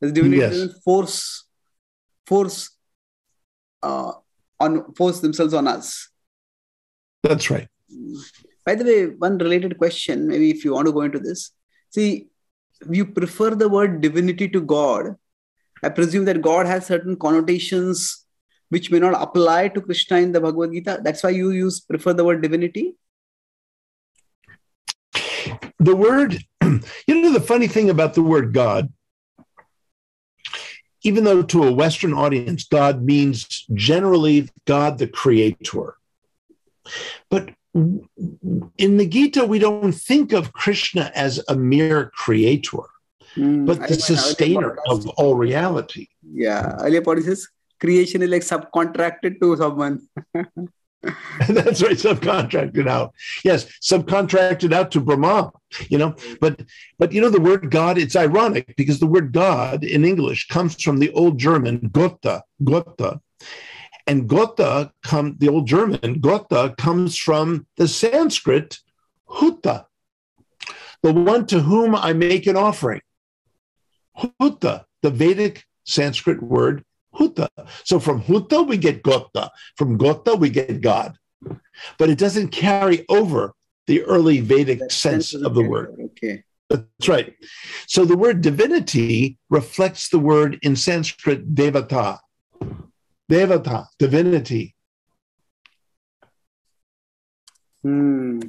A: The divinity
B: Yes.
A: doesn't force force uh, on force themselves on us.
B: That's right.
A: By the way, one related question, maybe if you want to go into this. See, you prefer the word divinity to God. I presume that God has certain connotations which may not apply to Krishna in the Bhagavad Gita. That's why you use prefer the word divinity.
B: The word, you know, the funny thing about the word God, even though to a Western audience, God means generally God the creator. But in the Gita, we don't think of Krishna as a mere creator,
A: Hmm,
B: but the sustainer of all reality.
A: Yeah, earlier podcast says creation is like subcontracted to someone.
B: That's right, subcontracted out. Yes, subcontracted out to Brahma. You know, but but you know the word God. It's ironic because the word God in English comes from the old German Gotha, Gotha, and Gotha come the old German Gotha comes from the Sanskrit Huta, the one to whom I make an offering. Huta, the Vedic Sanskrit word Huta. So from Huta, we get Gotha. From Gotha, we get God. But it doesn't carry over the early Vedic
A: That
B: sense
A: sense
B: of the word.
A: Okay.
B: That's right. So the word divinity reflects the word in Sanskrit devata. Devata, divinity.
A: Hmm.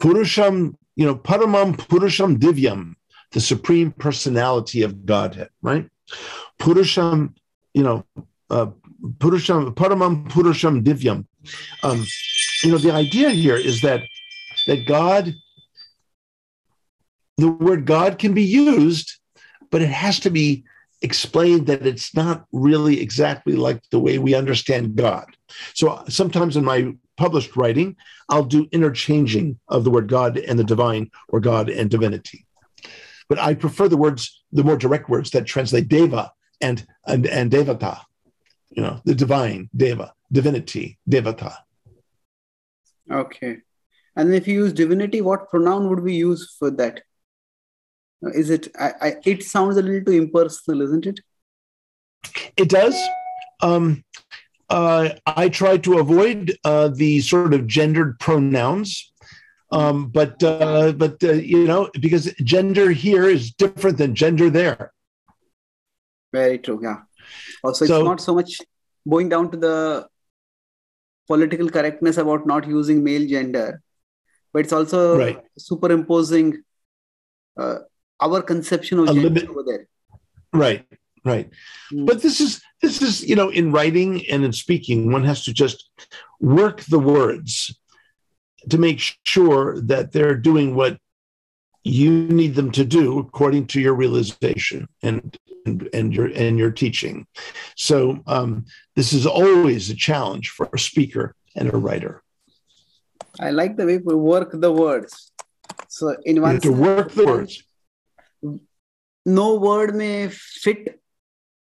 B: Purusham, you know, Paramam Purusham Divyam, the supreme personality of Godhead, right? Purusham, you know, uh, Purusham, Paramam Purusham Divyam. Um, you know, the idea here is that that God, the word God can be used, but it has to be explained that it's not really exactly like the way we understand God. So sometimes in my published writing, I'll do interchanging of the word God and the divine or God and divinity. But I prefer the words, the more direct words that translate deva and and, and devata, you know, the divine, deva, divinity, devata.
A: Okay. And if you use divinity, what pronoun would we use for that? Is it? I, I, it sounds a little too impersonal, isn't it?
B: It does. Um, uh, I try to avoid uh, the sort of gendered pronouns, um, but uh, but uh, you know because gender here is different than gender there.
A: Very true. Yeah. Also, it's not so much going down to the political correctness about not using male gender, but it's also
B: Right.
A: superimposing uh, our conception of
B: A
A: gender
B: limit-
A: over there.
B: Right, right.
A: Mm.
B: But this is this is you know in writing and in speaking, one has to just work the words to make sure that they're doing what you need them to do according to your realization and and, and your and your teaching. So um, this is always a challenge for a speaker and a writer.
A: I like the way we work the words. So in one
B: to work the words.
A: no word may fit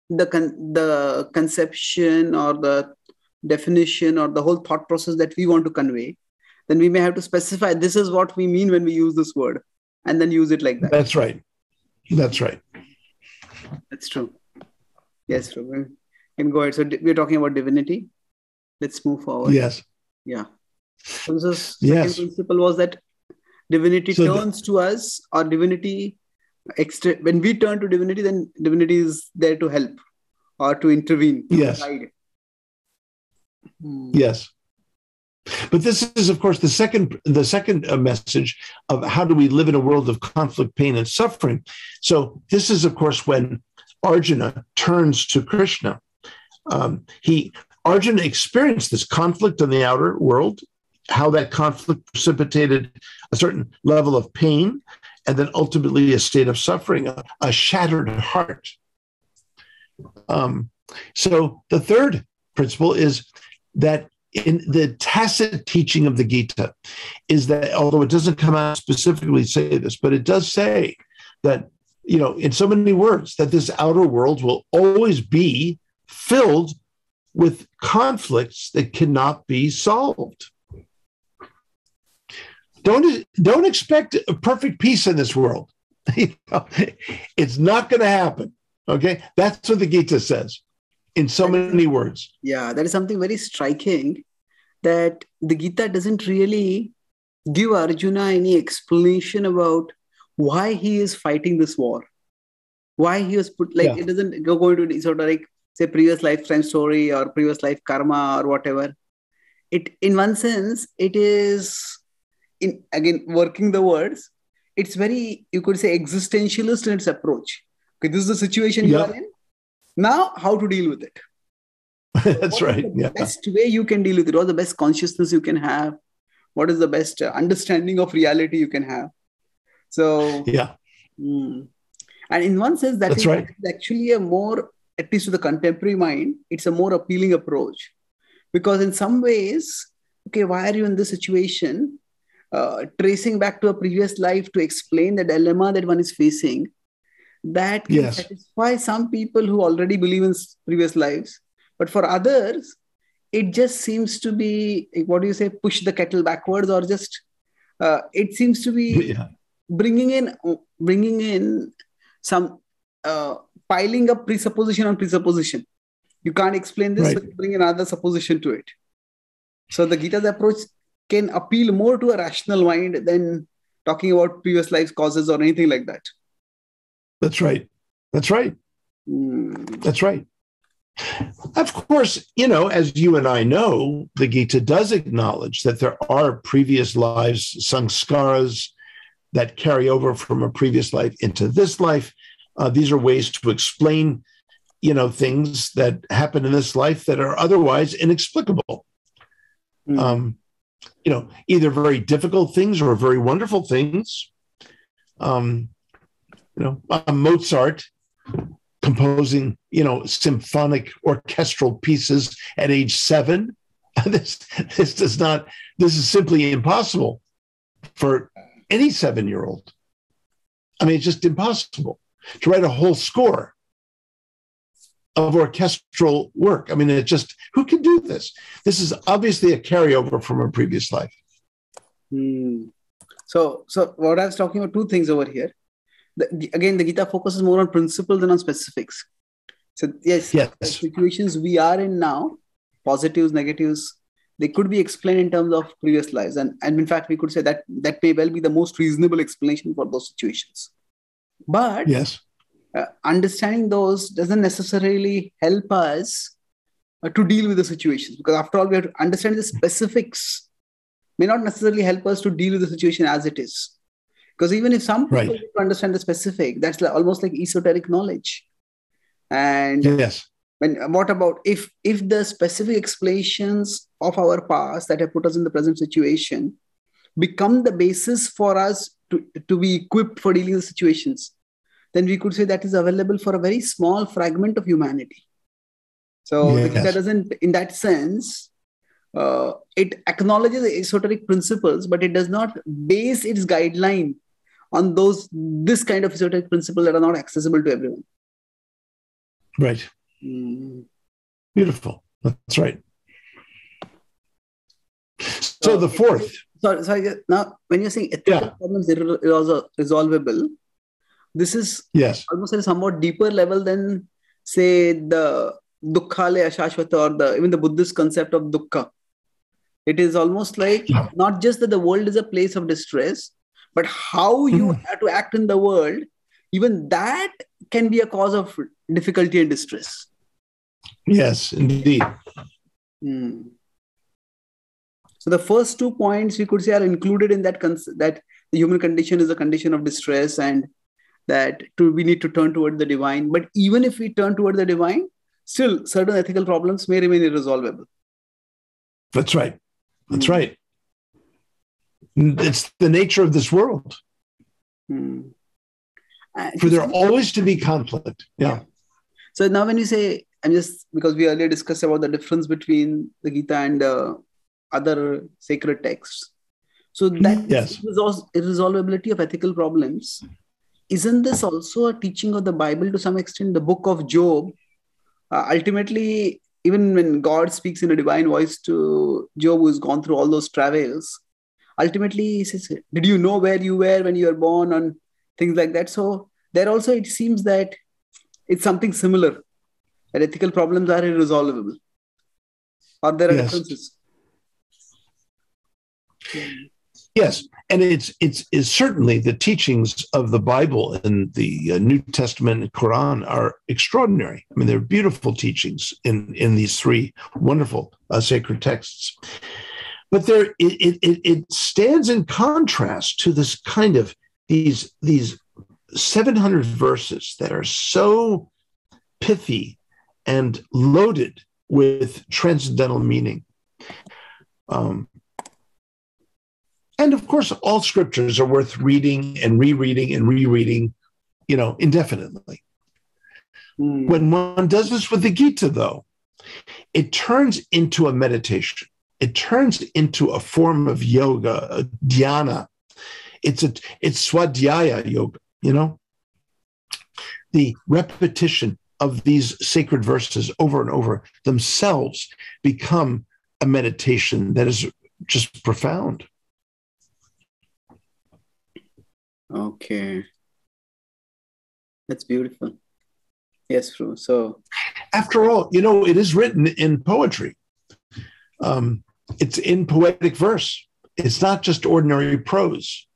A: the con- the conception or the definition or the whole thought process that we want to convey then we may have to specify this is what we mean when we use this word and then use it like that
B: That's right. That's right.
A: that's true yes true can go ahead so we're talking about divinity let's move forward
B: Yes.
A: yeah so this second
B: Yes.
A: principle was that divinity
B: So the-
A: turns to us or divinity extra when we turn to divinity then divinity is there to help or to intervene to
B: Yes.
A: Hmm.
B: Yes. But this is, of course, the second the second uh, message of how do we live in a world of conflict, pain, and suffering. So this is, of course, when Arjuna turns to Krishna. Um, he Arjuna experienced this conflict in the outer world, how that conflict precipitated a certain level of pain, and then ultimately a state of suffering, a, a shattered heart. Um, so the third principle is that in the tacit teaching of the Gita is that although it doesn't come out specifically say this, but it does say that you know in so many words that this outer world will always be filled with conflicts that cannot be solved. Don't don't expect a perfect peace in this world. You know, it's not going to happen. Okay, that's what the Gita says in so many words.
A: yeah that is something very striking that the gita doesn't really give arjuna any explanation about why he is fighting this war. Why he was put like
B: Yeah.
A: it doesn't go into any sort of like say previous lifetime story or previous life karma or whatever. It in one sense it is in again working the words it's very you could say existentialist in its approach. Okay this is the situation you are in now how to deal with it
B: That's
A: what
B: right.
A: the
B: Yeah.
A: best way you can deal with it what's the best consciousness you can have what is the best uh, understanding of reality you can have so
B: Yeah.
A: mm. and in one sense that
B: That's
A: is
B: right.
A: actually a more at least to the contemporary mind it's a more appealing approach because in some ways okay why are you in this situation uh, tracing back to a previous life to explain the dilemma that one is facing that can
B: Yes.
A: satisfy some people who already believe in previous lives but for others it just seems to be what do you say push the kettle backwards or just uh, it seems to be
B: Yeah.
A: bringing in bringing in some uh, piling up presupposition on presupposition you can't explain this
B: Right.
A: so bring another supposition to it so the gita's approach can appeal more to a rational mind than talking about previous life causes or anything like that.
B: That's right. That's right.
A: Mm.
B: That's right. Of course, you know, as you and I know, the Gita does acknowledge that there are previous lives, sanskaras, that carry over from a previous life into this life. Uh, these are ways to explain, you know, things that happen in this life that are otherwise inexplicable.
A: Mm.
B: Um, you know, either very difficult things or very wonderful things. Um, you know, uh, Mozart composing, you know, symphonic orchestral pieces at age seven. this, this does not, this is simply impossible for any seven year old. I mean, it's just impossible to write a whole score of orchestral work. I mean, it just, who can do this? This is obviously a carryover from a previous life.
A: Hmm. So, so what I was talking about two things over here. The, the, again, the Gita focuses more on principles than on specifics. So, yes,
B: Yes.
A: the situations we are in now, positives, negatives, they could be explained in terms of previous lives, and and in fact, we could say that that may well be the most reasonable explanation for those situations. But
B: Yes.
A: uh, understanding those doesn't necessarily help us uh, to deal with the situations because after all we have to understand the specifics may not necessarily help us to deal with the situation as it is because even if some people
B: Right.
A: understand the specific that's like, almost like esoteric knowledge and
B: Yes.
A: when what about if if the specific explanations of our past that have put us in the present situation become the basis for us to, to be equipped for dealing with situations then we could say that is available for a very small fragment of humanity so
B: Yes.
A: Gita doesn't in that sense uh, it acknowledges esoteric principles but it does not base its guideline on those this kind of esoteric principle that are not accessible to everyone
B: Right.
A: Mm.
B: Beautiful. That's right. So the fourth,
A: Sorry, sorry. Now, when you're saying ethical
B: Yeah.
A: problems are irre- resolvable, this is
B: yes,
A: almost at a somewhat deeper level than, say, the dukkhalayam ashashvatam or the even the Buddhist concept of dukkha. It is almost like
B: Yeah.
A: not just that the world is a place of distress, but how you
B: Mhm.
A: have to act in the world, even that can be a cause of difficulty and distress.
B: yes, indeed.
A: Hmm. So the first two points we could say are included in that cons- that the human condition is a condition of distress and that to, we need to turn toward the divine. But even if we turn toward the divine, still certain ethical problems may remain irresolvable.
B: That's right. That's
A: Hmm.
B: right. It's the nature of this world
A: Hmm. And
B: for there always to be conflict. Yeah.
A: So now when you say, I'm just because we earlier discussed about the difference between the Gita and uh, other sacred texts. So that
B: Yes.
A: irresol- irresolvability of ethical problems, isn't this also a teaching of the Bible to some extent? The book of Job, uh, ultimately, even when God speaks in a divine voice to Job, who's gone through all those travails, ultimately he says, Did you know where you were when you were born? And things like that. So there also it seems that it's something similar that ethical problems are irresolvable or there are
B: Yes.
A: differences
B: Yes, and it's it's is certainly the teachings of the Bible and the uh, New Testament and Quran are extraordinary. I mean, they're beautiful teachings in in these three wonderful uh, sacred texts. But there, it, it it stands in contrast to this kind of these these seven hundred verses that are so pithy and loaded with transcendental meaning. Um, and of course, all scriptures are worth reading and rereading and rereading, you know, indefinitely.
A: Hmm.
B: When one does this with the Gita, though, it turns into a meditation. It turns into a form of yoga, a dhyana. It's a it's swadhyaya yoga, you know. The repetition of these sacred verses over and over themselves become a meditation that is just profound.
A: okay that's beautiful yes true so
B: after all, you know, it is written in poetry. Um, it's in poetic verse. It's not just ordinary prose.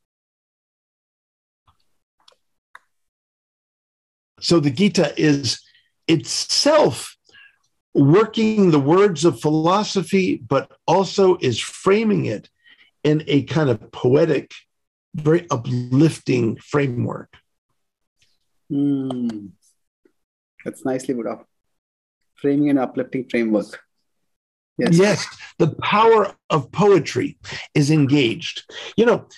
B: So the Gita is itself working the words of philosophy, but also is framing it in a kind of poetic, very uplifting framework.
A: Mm. That's nicely put up. Framing an uplifting framework.
B: Yes. yes, the power of poetry is engaged. You know,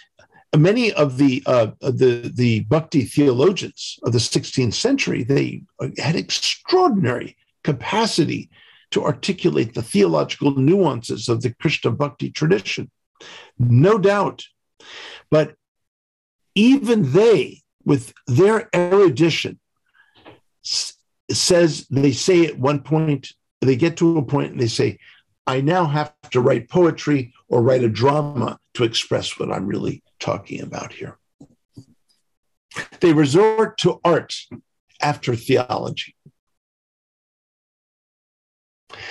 B: many of the uh, the the Bhakti theologians of the 16th century they had extraordinary capacity to articulate the theological nuances of the Krishna Bhakti tradition, no doubt. But even they, with their erudition, says they say at one point they get to a point and they say I now have to write poetry or write a drama to express what I'm really talking about here. They resort to art after theology.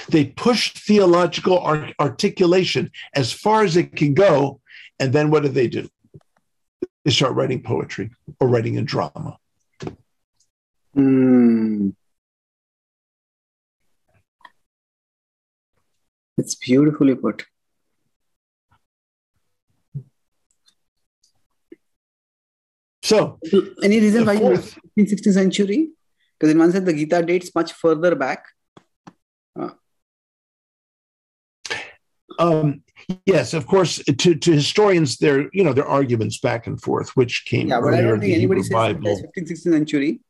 B: They push theological art- articulation as far as it can go. And then what do they do? They start writing poetry or writing a drama.
A: Mm. It's beautifully put.
B: So,
A: any reason why fourth, 15th, 16th century? Because in one sense, the Gita dates much further back. Uh.
B: Um, yes, of course. To, to historians, there you know there are arguments back and forth, which came.
A: Yeah, but I don't think anybody says 15th, 16th century.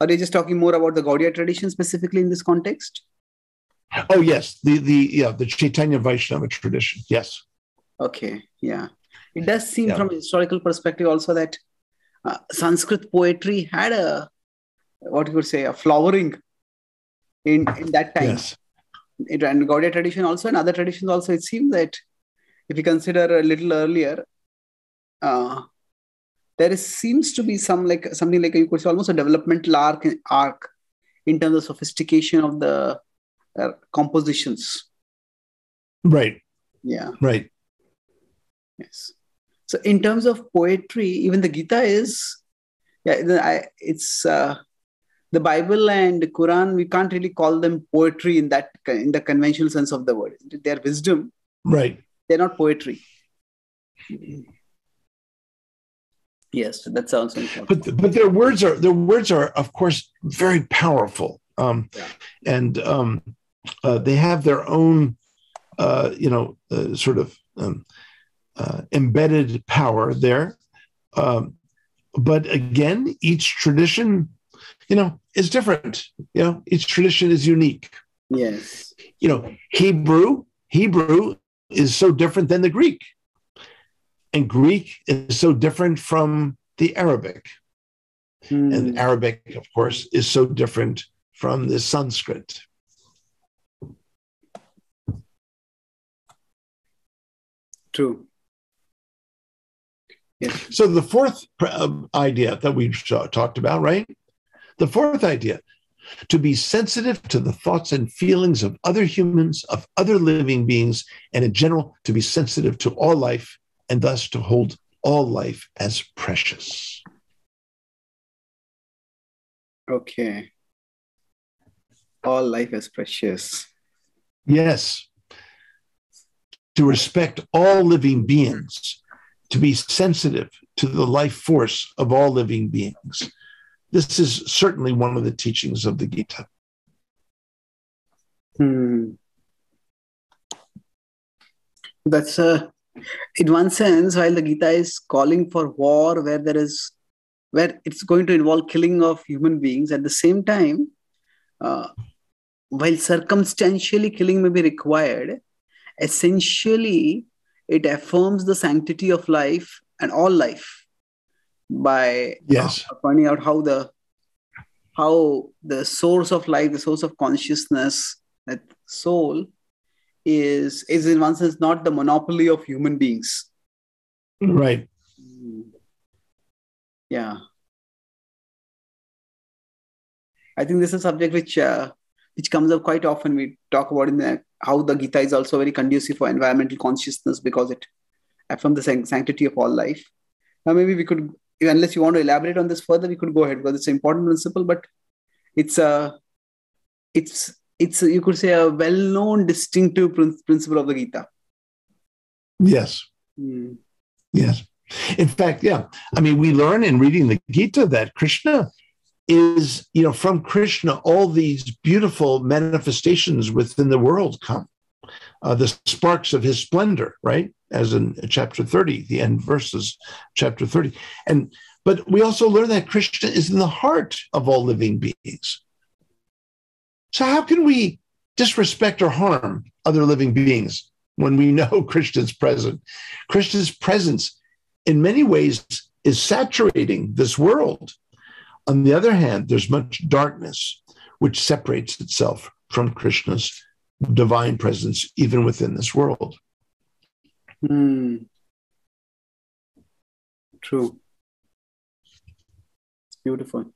A: Are they just talking more about the Gaudiya tradition specifically in this context?
B: Oh yes, the the yeah the Chaitanya Vaishnava tradition. Yes.
A: Okay. Yeah, it does seem yeah. from a historical perspective also that uh, Sanskrit poetry had a what you would say a flowering in in that time. Yes. It, and Gaudiya tradition also and other traditions also. It seems that if you consider a little earlier, uh, there is, seems to be some like something like you could say almost a developmental arc arc in terms of sophistication of the uh, compositions.
B: Right.
A: Yeah.
B: Right.
A: Yes. So in terms of poetry, even the Gita is, yeah, it's uh, the Bible and the Quran. We can't really call them poetry in that in the conventional sense of the word. They're wisdom.
B: Right.
A: They're not poetry. Yes, that sounds.
B: But but their words are their words are of course very powerful. Um, yeah. and um, uh, they have their own, uh, you know, uh, sort of um, uh, embedded power there. Um, but again, each tradition, you know, is different. You know, each tradition is unique.
A: Yes.
B: You know, Hebrew, Hebrew is so different than the Greek. And Greek is so different from the Arabic. Mm. And Arabic, of course, is so different from the Sanskrit. Yes. So the fourth uh, idea that we talked about, right? The fourth idea to be sensitive to the thoughts and feelings of other humans, of other living beings, and in general, to be sensitive to all life and thus to hold all life as precious.
A: Okay. All life as precious.
B: Yes to respect all living beings, to be sensitive to the life force of all living beings. This is certainly one of the teachings of the Gita.
A: Hmm. That's uh, in one sense, while the Gita is calling for war where there is where it's going to involve killing of human beings, at the same time, uh, while circumstantially killing may be required, essentially it affirms the sanctity of life and all life by
B: yes.
A: pointing out how the how the source of life the source of consciousness that soul is is in one sense not the monopoly of human beings.
B: Right.
A: Yeah. I think this is a subject which uh, which comes up quite often. We talk about in the how the Gita is also very conducive for environmental consciousness because it affirms the sanctity of all life. Now, maybe we could, unless you want to elaborate on this further, we could go ahead because it's an important principle. But it's a it's it's you could say a well-known distinctive prin- principle of the Gita.
B: Yes.
A: Mm.
B: Yes. In fact, yeah. I mean, we learn in reading the Gita that Krishna is, you know, from Krishna, all these beautiful manifestations within the world come. Uh, the sparks of his splendor, right? As in chapter 30, the end verses, chapter 30. And but we also learn that Krishna is in the heart of all living beings. So how can we disrespect or harm other living beings when we know Krishna's present? Krishna's presence in many ways is saturating this world. On the other hand, there's much darkness which separates itself from Krishna's divine presence, even within this world.
A: Mm. True. It's beautiful.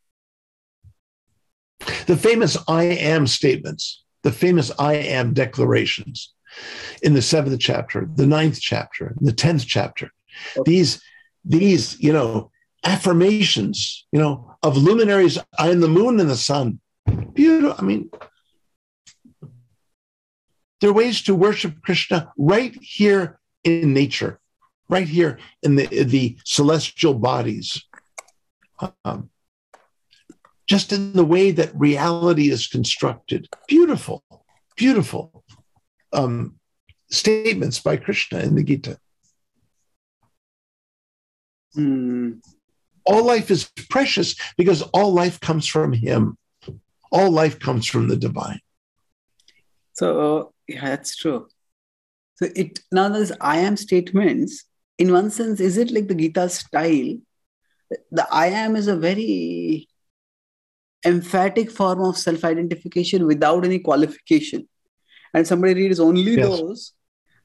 B: The famous I am statements, the famous I am declarations in the seventh chapter, the ninth chapter, the tenth chapter. Okay. These, these, you know, affirmations, you know, of luminaries, I am the moon and the sun. Beautiful. I mean, there are ways to worship Krishna right here in nature, right here in the, the celestial bodies. Um, just in the way that reality is constructed. Beautiful, beautiful um, statements by Krishna in the Gita.
A: Mm.
B: All life is precious because all life comes from Him. All life comes from the divine.
A: So, uh, yeah, that's true. So, it now those I am statements, in one sense, is it like the Gita style? The I am is a very emphatic form of self identification without any qualification, and somebody reads only yes. those,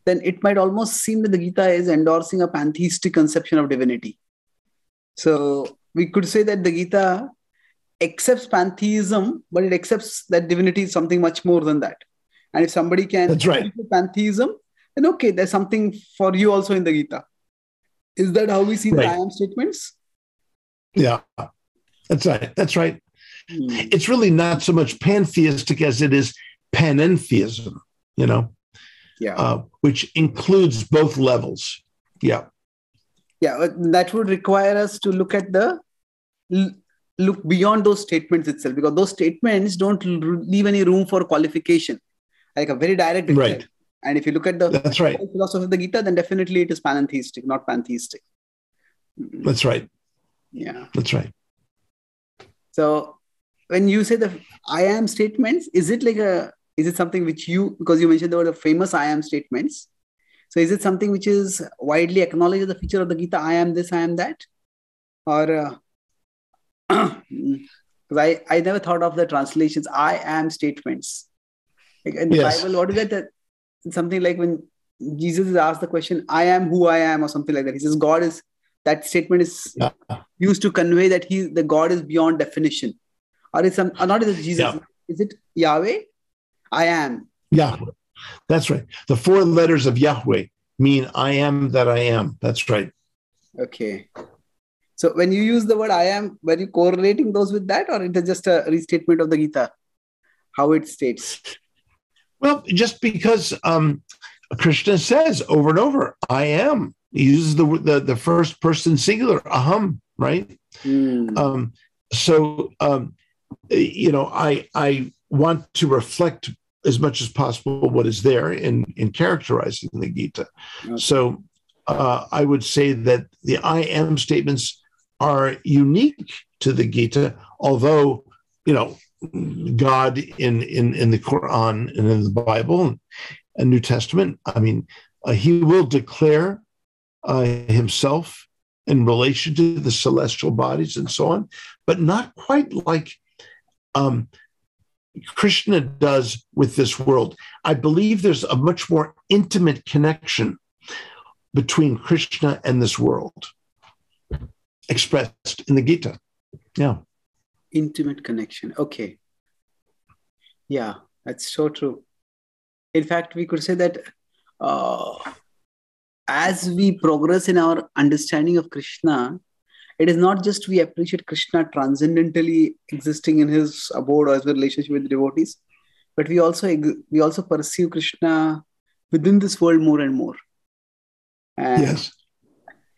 A: then it might almost seem that the Gita is endorsing a pantheistic conception of divinity. So we could say that the Gita accepts pantheism, but it accepts that divinity is something much more than that. And if somebody can
B: That's right.
A: pantheism, then okay, there's something for you also in the Gita. Is that how we see right. the I am statements?
B: Yeah, that's right. That's right. Hmm. It's really not so much pantheistic as it is panentheism, you know?
A: Yeah.
B: Uh, which includes both levels. Yeah.
A: Yeah, uh, that would require us to look at the look beyond those statements itself because those statements don't leave any room for qualification. Like a very direct
B: right.
A: and if you look at the
B: that's right.
A: philosophy of the gita then definitely it is panentheistic not pantheistic.
B: That's right.
A: Yeah.
B: That's right.
A: So when you say the I am statements, is it like a is it something which you because you mentioned the word of famous I am statements? So is it something which is widely acknowledged as a feature of the Gita? I am this, I am that, or uh, I I never thought of the translations. I am statements. Like in the yes. Bible, what is that? that? Something like when Jesus is asked the question, "I am who I am," or something like that. He says, "God is." That statement is yeah. used to convey that he the God is beyond definition or is some or not is it Jesus? Yeah. Is it Yahweh? I am.
B: Yahweh. That's right. The four letters of Yahweh mean I am that I am. That's right.
A: Okay. So when you use the word I am, were you correlating those with that, or it is just a restatement of the Gita, how it states?
B: Well, just because um, Krishna says over and over, I am. He uses the the, the first person singular, aham, right?
A: Mm.
B: Um, so um, you know, I I want to reflect as much as possible what is there in in characterizing the Gita. Okay. So uh, I would say that the I am statements are unique to the Gita, although you know God in in in the Quran and in the Bible and New Testament. I mean, uh, He will declare uh, Himself in relation to the celestial bodies and so on, but not quite like um, Krishna does with this world. I believe there's a much more intimate connection between Krishna and this world expressed in the Gita. Yeah.
A: Intimate connection. Okay. Yeah, that's so true. In fact, we could say that uh, as we progress in our understanding of Krishna, it is not just we appreciate Krishna transcendentally existing in his abode or his relationship with devotees, but we also we also perceive Krishna within this world more and more.
B: And yes.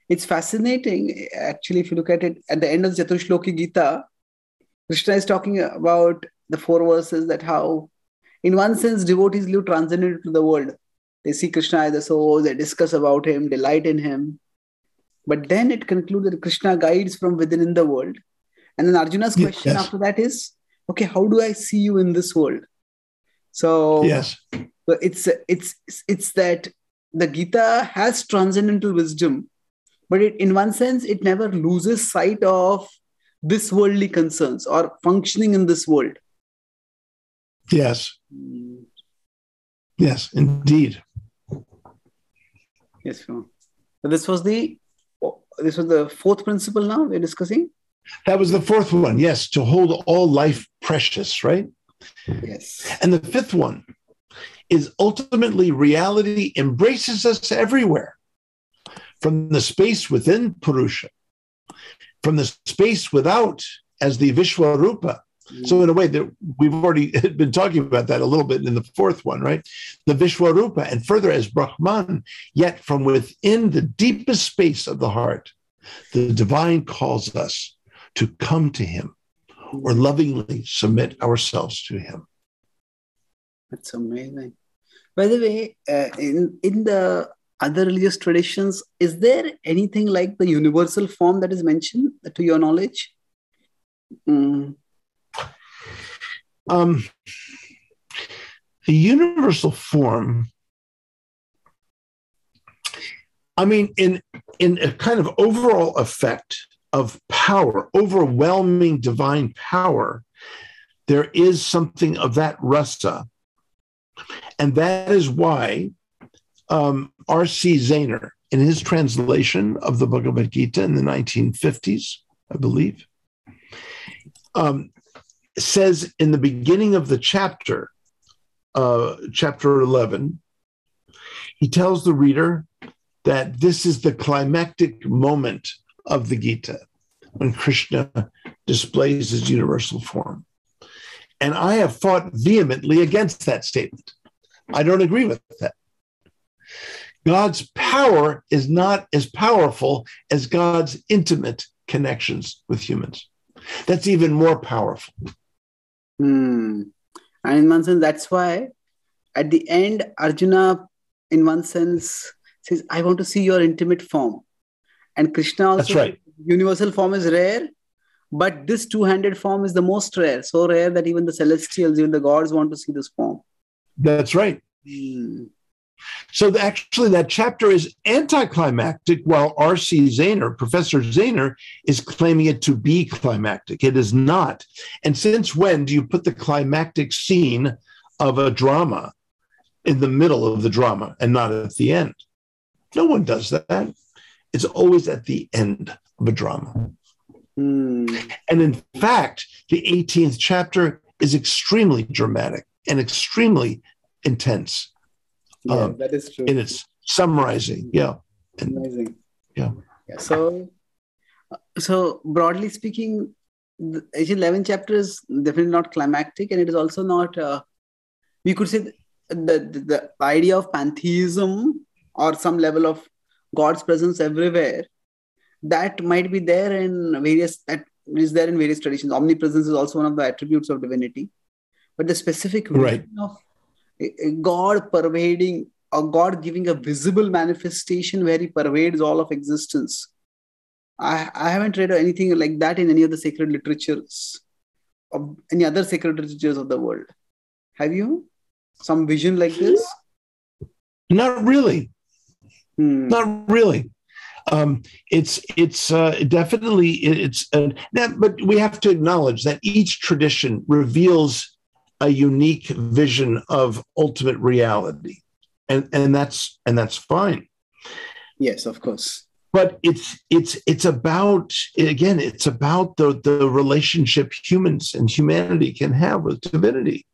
A: It's fascinating, actually, if you look at it at the end of the Chatushloki Gita, Krishna is talking about the four verses that how, in one sense, devotees live transcendent to the world. They see Krishna as a soul, they discuss about him, delight in him. But then it concludes that Krishna guides from within in the world. And then Arjuna's question yes. after that is, okay, how do I see you in this world? So
B: yes,
A: so it's it's it's that the Gita has transcendental wisdom, but it, in one sense, it never loses sight of this worldly concerns or functioning in this world.
B: Yes. Yes, indeed.
A: Yes, sure. So this was the this was the fourth principle now we're discussing.
B: That was the fourth one. Yes, to hold all life precious, right?
A: Yes.
B: And the fifth one is ultimately reality embraces us everywhere from the space within Purusha, from the space without as the Vishwarupa. So in a way that we've already been talking about that a little bit in the fourth one, right? The Vishwarupa, and further as Brahman, yet from within the deepest space of the heart, the divine calls us to come to him or lovingly submit ourselves to him.
A: That's amazing. By the way, uh, in in the other religious traditions, is there anything like the universal form that is mentioned to your knowledge?
B: Mm. Um, the universal form. I mean, in in a kind of overall effect of power, overwhelming divine power, there is something of that rasa and that is why um, R.C. Zaehner, in his translation of the Bhagavad Gita in the 1950s, I believe, um, says in the beginning of the chapter, uh, chapter 11, he tells the reader that this is the climactic moment of the Gita when Krishna displays his universal form. And I have fought vehemently against that statement. I don't agree with that. God's power is not as powerful as God's intimate connections with humans. That's even more powerful.
A: Hmm. And in one sense, that's why at the end, Arjuna, in one sense, says, I want to see your intimate form. And Krishna also,
B: that's right.
A: universal form is rare, but this two handed form is the most rare, so rare that even the celestials, even the gods want to see this form.
B: That's right. Mm. So actually, that chapter is anticlimactic, while R.C. Zaehner, Professor Zaehner, is claiming it to be climactic. It is not. And since when do you put the climactic scene of a drama in the middle of the drama and not at the end? No one does that. It's always at the end of a drama. Mm. And in fact, the 18th chapter is extremely dramatic and extremely intense.
A: Yeah, um, that is true.
B: In its summarizing, yeah.
A: Amazing.
B: Yeah.
A: yeah. So, so broadly speaking, the 11th chapter is definitely not climactic, and it is also not. Uh, we could say the, the the idea of pantheism or some level of God's presence everywhere that might be there in various that is there in various traditions. Omnipresence is also one of the attributes of divinity, but the specific
B: right.
A: of God pervading or God giving a visible manifestation where He pervades all of existence. I, I haven't read anything like that in any of the sacred literatures of any other sacred literatures of the world. Have you? Some vision like this?
B: Not really. Hmm. Not really. Um, it's it's uh, definitely it's uh, that, but we have to acknowledge that each tradition reveals a unique vision of ultimate reality. And and that's and that's fine.
A: Yes of course.
B: But it's it's it's about again it's about the the relationship humans and humanity can have with divinity.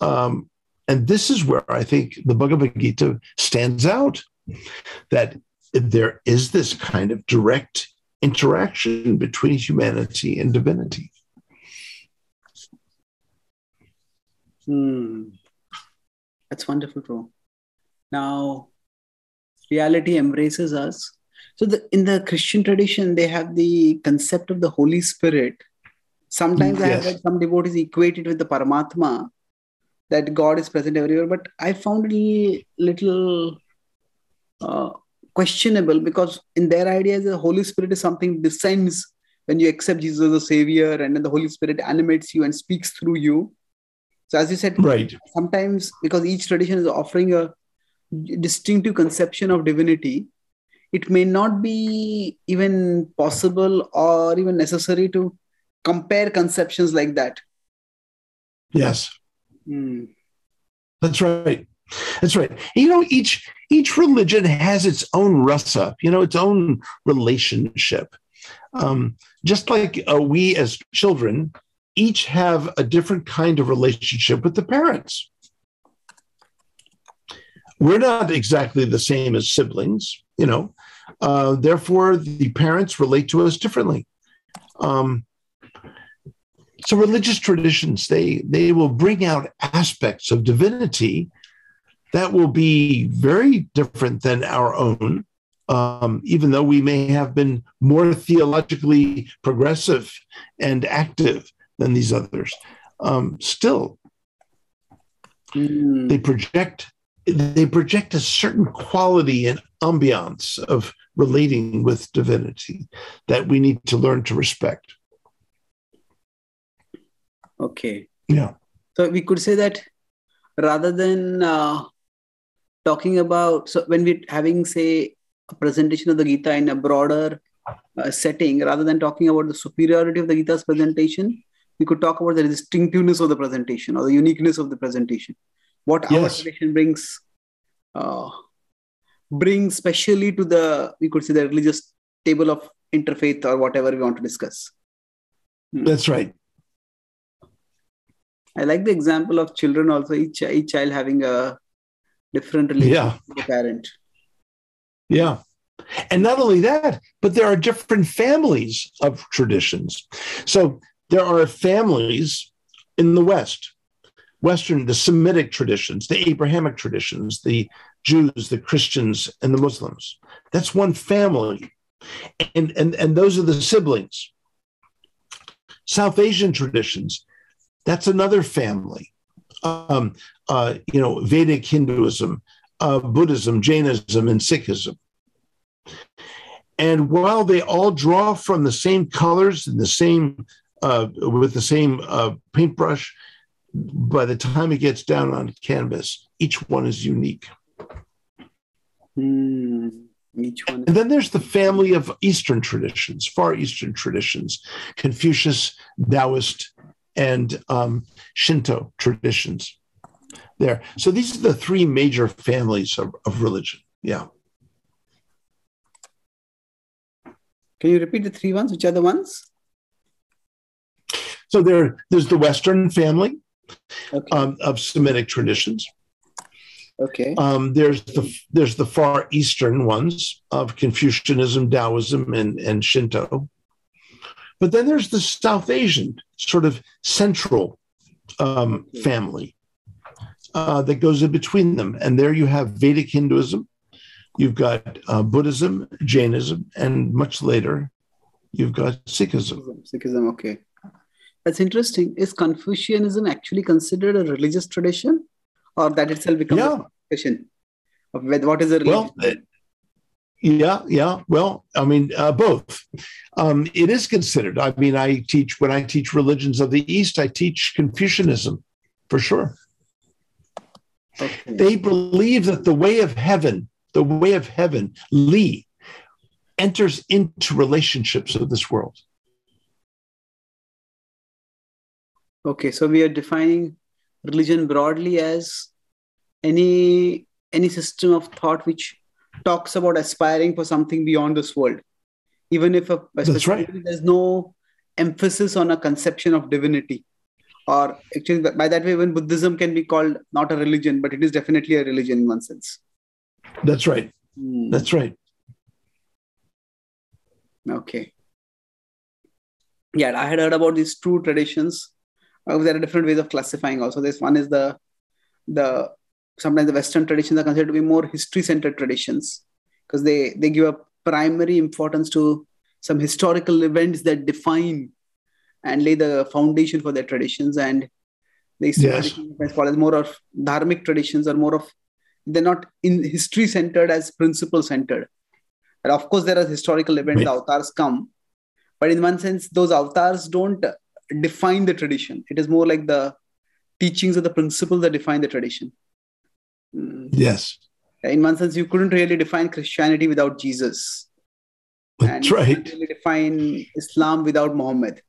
B: Um, and this is where i think the bhagavad gita stands out that there is this kind of direct interaction between humanity and divinity.
A: Hmm. That's wonderful, bro. Now, reality embraces us. So, the, in the Christian tradition, they have the concept of the Holy Spirit. Sometimes I have
B: Yes.
A: heard some devotees equate it with the Paramatma, that God is present everywhere. But I found it a little uh, questionable because in their ideas, the Holy Spirit is something descends when you accept Jesus as a Savior, and then the Holy Spirit animates you and speaks through you. So, as you said,
B: Right.
A: sometimes because each tradition is offering a distinctive conception of divinity it may not be even possible or even necessary to compare conceptions like that
B: Yes.
A: Hmm.
B: That's right. That's right. You know, each each religion has its own rasa, you know, its own relationship. Um, just like uh, we as children each have a different kind of relationship with the parents. We're not exactly the same as siblings, you know. Uh, therefore, the parents relate to us differently. Um, so religious traditions they they will bring out aspects of divinity that will be very different than our own um, even though we may have been more theologically progressive and active than these others. Um, still
A: Hmm.
B: they project they project a certain quality and ambiance of relating with divinity that we need to learn to respect.
A: Okay.
B: Yeah.
A: So we could say that rather than uh, talking about so when we're having say a presentation of the gita in a broader uh, setting rather than talking about the superiority of the gita's presentation we could talk about the distinctiveness of the presentation or the uniqueness of the presentation what our
B: Yes.
A: tradition brings uh, brings specially to the we could say the religious table of interfaith or whatever we want to discuss
B: that's right
A: i like the example of children also each each child having a different relationship
B: Yeah.
A: with the parent
B: Yeah. And not only that, but there are different families of traditions. So there are families in the West, Western, the Semitic traditions, the Abrahamic traditions, the Jews, the Christians, and the Muslims. That's one family. And, and, and those are the siblings. South Asian traditions, that's another family. Um, uh, you know, Vedic Hinduism, uh, Buddhism, Jainism, and Sikhism. And while they all draw from the same colors and the same uh, with the same uh, paintbrush, by the time it gets down on canvas, each one is unique.
A: Hmm. each one
B: And then there's the family of Eastern traditions, Far Eastern traditions, Confucius, Taoist, and um, Shinto traditions. There. So these are the three major families of, of religion. Yeah.
A: can you repeat the three ones which are the ones
B: So there, there's the Western family
A: okay
B: um, of Semitic traditions.
A: okay
B: Um, there's the there's the far eastern ones of Confucianism, Taoism, and, and Shinto. But then there's the South Asian sort of central um, family uh, that goes in between them, and there you have Vedic Hinduism, you've got uh, Buddhism, Jainism, and much later you've got Sikhism.
A: Sikhism, Sikhism, okay. That's interesting. Is Confucianism actually considered a religious tradition, or that itself becomes
B: Yeah.
A: a question of what is a religion?
B: Well, uh, yeah, yeah. Well, I mean, uh, both. Um, it is considered. I mean, I teach when I teach religions of the East, I teach Confucianism for sure.
A: okay.
B: They believe that the way of heaven, the way of heaven, Li, enters into relationships of this world.
A: Okay, so we are defining religion broadly as any any system of thought which talks about aspiring for something beyond this world, even if a,
B: right.
A: there's no emphasis on a conception of divinity. Or actually, by that way, even Buddhism can be called not a religion, but it is definitely a religion in one sense.
B: That's right.
A: Hmm.
B: That's right.
A: Okay. Yeah, I had heard about these two traditions. Uh, there are different ways of classifying. Also, this one is the the sometimes the Western traditions are considered to be more history-centered traditions because they they give a primary importance to some historical events that define and lay the foundation for their traditions and they
B: Yes.
A: call as more of dharmic traditions or more of they're not in history centered as principle centered and of course there are historical events
B: Right.
A: the avatars come but in one sense those avatars don't define the tradition it is more like the teachings or the principles that define the tradition Mm.
B: Yes.
A: in one sense you couldn't really define christianity without jesus and
B: That's
A: you
B: right.
A: really define Islam without Muhammad,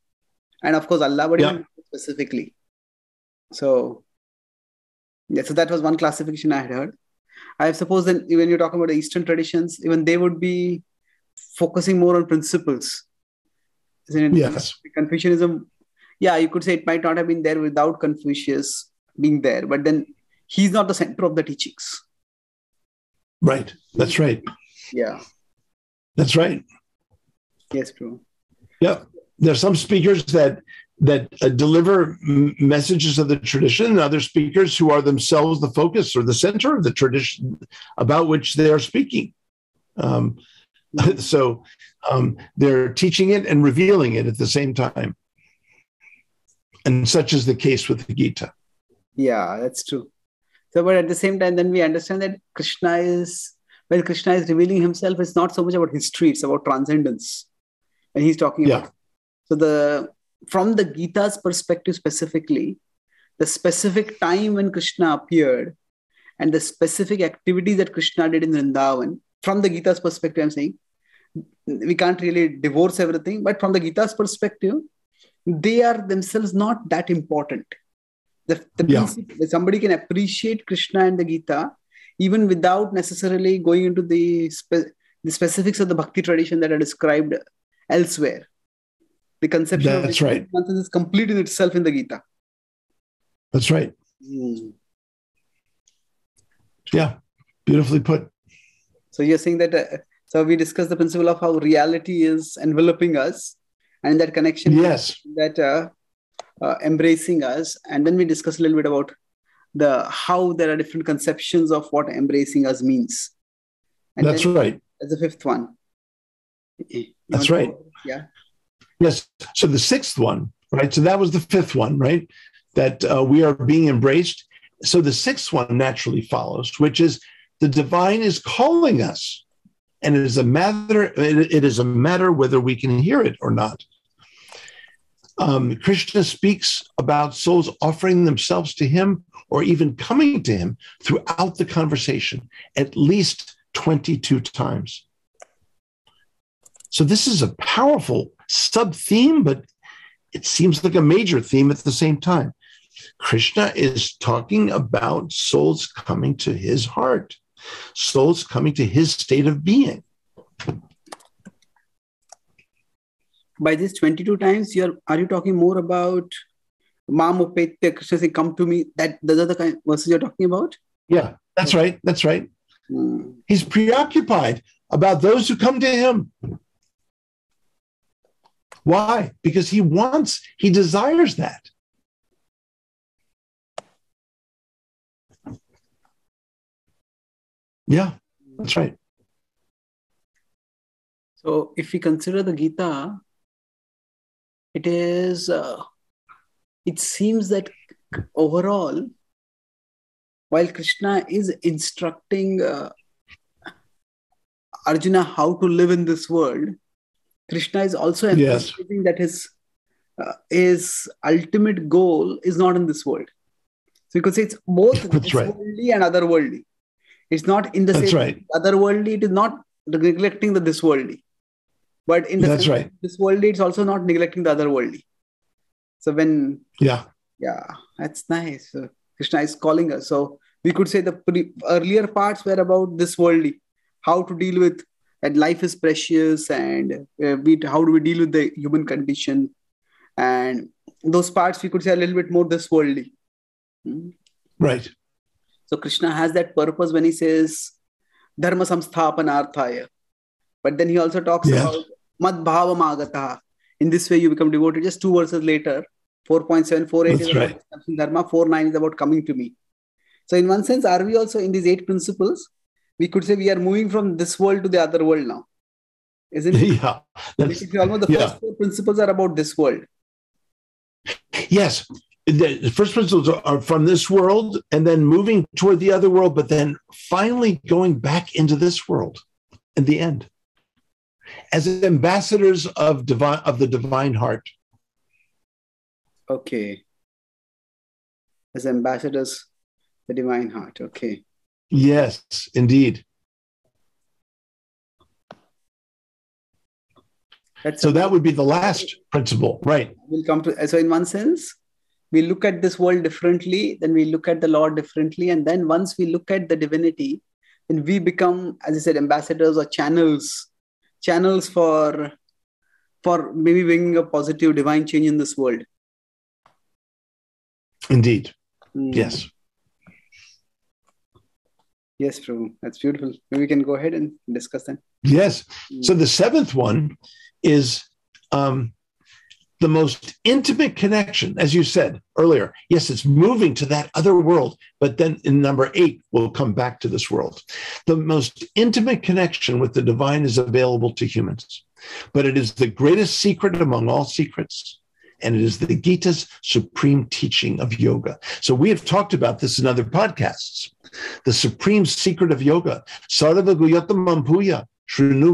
A: and of course Allah, but
B: Yeah.
A: specifically. So, yeah, so that was one classification I had heard. I suppose then when you're talking about the Eastern traditions, even they would be focusing more on principles. Isn't it?
B: Yes.
A: Confucianism, yeah, you could say it might not have been there without Confucius being there, but then he's not the center of the teachings.
B: Right. That's right.
A: Yeah.
B: That's right.
A: Yes, bro.
B: Yeah. There's some speakers that that uh, deliver m- messages of the tradition, and other speakers who are themselves the focus or the center of the tradition about which they are speaking. Um, so um, they're teaching it and revealing it at the same time. And such is the case with the Gita.
A: Yeah, that's true. So, but at the same time, then we understand that Krishna is, when Krishna is revealing himself, it's not so much about history, it's about transcendence. And he's talking
B: Yeah.
A: about. So, the from the Gita's perspective specifically, the specific time when Krishna appeared and the specific activities that Krishna did in Vrindavan, from the Gita's perspective, I'm saying, we can't really divorce everything, but from the Gita's perspective, they are themselves not that important the, the
B: Yeah.
A: somebody can appreciate krishna and the gita even without necessarily going into the, spe- the specifics of the bhakti tradition that are described elsewhere the conception of
B: That's right.
A: is complete in itself in the gita
B: That's right. Yeah. Beautifully put.
A: so you're saying that uh, so we discussed the principle of how reality is enveloping us and that connection
B: Yes.
A: that uh, uh, embracing us and then we discuss a little bit about the how there are different conceptions of what embracing us means and
B: That's right.
A: that's the fifth one You
B: That's right.
A: yeah
B: Yes. So the sixth one, right? So that was the fifth one, right? That uh, we are being embraced. So the sixth one naturally follows, which is the divine is calling us, and it is a matter. It, is a matter whether we can hear it or not. Um, Krishna speaks about souls offering themselves to him or even coming to him throughout the conversation at least 22 times. So this is a powerful sub theme, but it seems like a major theme at the same time. Krishna is talking about souls coming to his heart, souls coming to his state of being.
A: by this 22 times you're are you talking more about mam upetya krishna saying come to me that those are the kind verses you're talking about
B: Yeah, that's right. That's right.
A: Hmm.
B: He's preoccupied about those who come to him. Why? Because he wants, he desires that. Yeah, that's right.
A: So, if we consider the Gita, it is, uh, it seems that overall, while Krishna is instructing uh, Arjuna how to live in this world, Krishna is also
B: Yes.
A: emphasizing that his uh, his ultimate goal is not in this world. So you could say it's both
B: That's
A: this
B: right.
A: worldly and otherworldly. It's not in the
B: That's
A: same
B: right.
A: otherworldly. It is not neglecting the this worldly, but in the
B: That's right.
A: this worldly, it's also not neglecting the otherworldly. So when
B: Yeah,
A: yeah, that's nice. So Krishna is calling us. So we could say the pre- earlier parts were about this worldly, how to deal with that life is precious, and uh, we, how do we deal with the human condition, and those parts we could say a little bit more this worldly. Hmm.
B: right.
A: So Krishna has that purpose when he says dharma samsthapanarthaya. But then he also talks
B: Yes.
A: about Mad bhavam agata. In this way, you become devoted. Just two verses later, 4.7, 4.8
B: That's
A: is
B: right.
A: about dharma, 4.9 is about coming to me. So, in one sense, are we also in these eight principles? We could say we are moving from this world to the other world now. Isn't it?
B: Yeah. That's,
A: almost the
B: yeah.
A: first four principles are about this world.
B: yes. The, first principles are- are from this world and then moving toward the other world, but then finally going back into this world in the end. As ambassadors of divine of the divine heart.
A: Okay. As ambassadors, the divine heart. Okay.
B: Yes, indeed.
A: That's
B: So that would be the last principle, right?
A: we'll come to so in one sense we look at this world differently then we look at the law differently and then once we look at the divinity then we become as i said ambassadors or channels channels for for maybe bringing a positive divine change in this world
B: Indeed.
A: Hmm.
B: Yes.
A: yes true that's beautiful maybe we can go ahead and discuss then
B: Yes. So the seventh one is um, the most intimate connection, as you said earlier. Yes, it's moving to that other world, but then in number eight, we'll come back to this world. The most intimate connection with the divine is available to humans, but it is the greatest secret among all secrets. And it is the Gita's supreme teaching of yoga. So we have talked about this in other podcasts. The supreme secret of yoga, Sarva Guhyatam Bhuya, Shrinu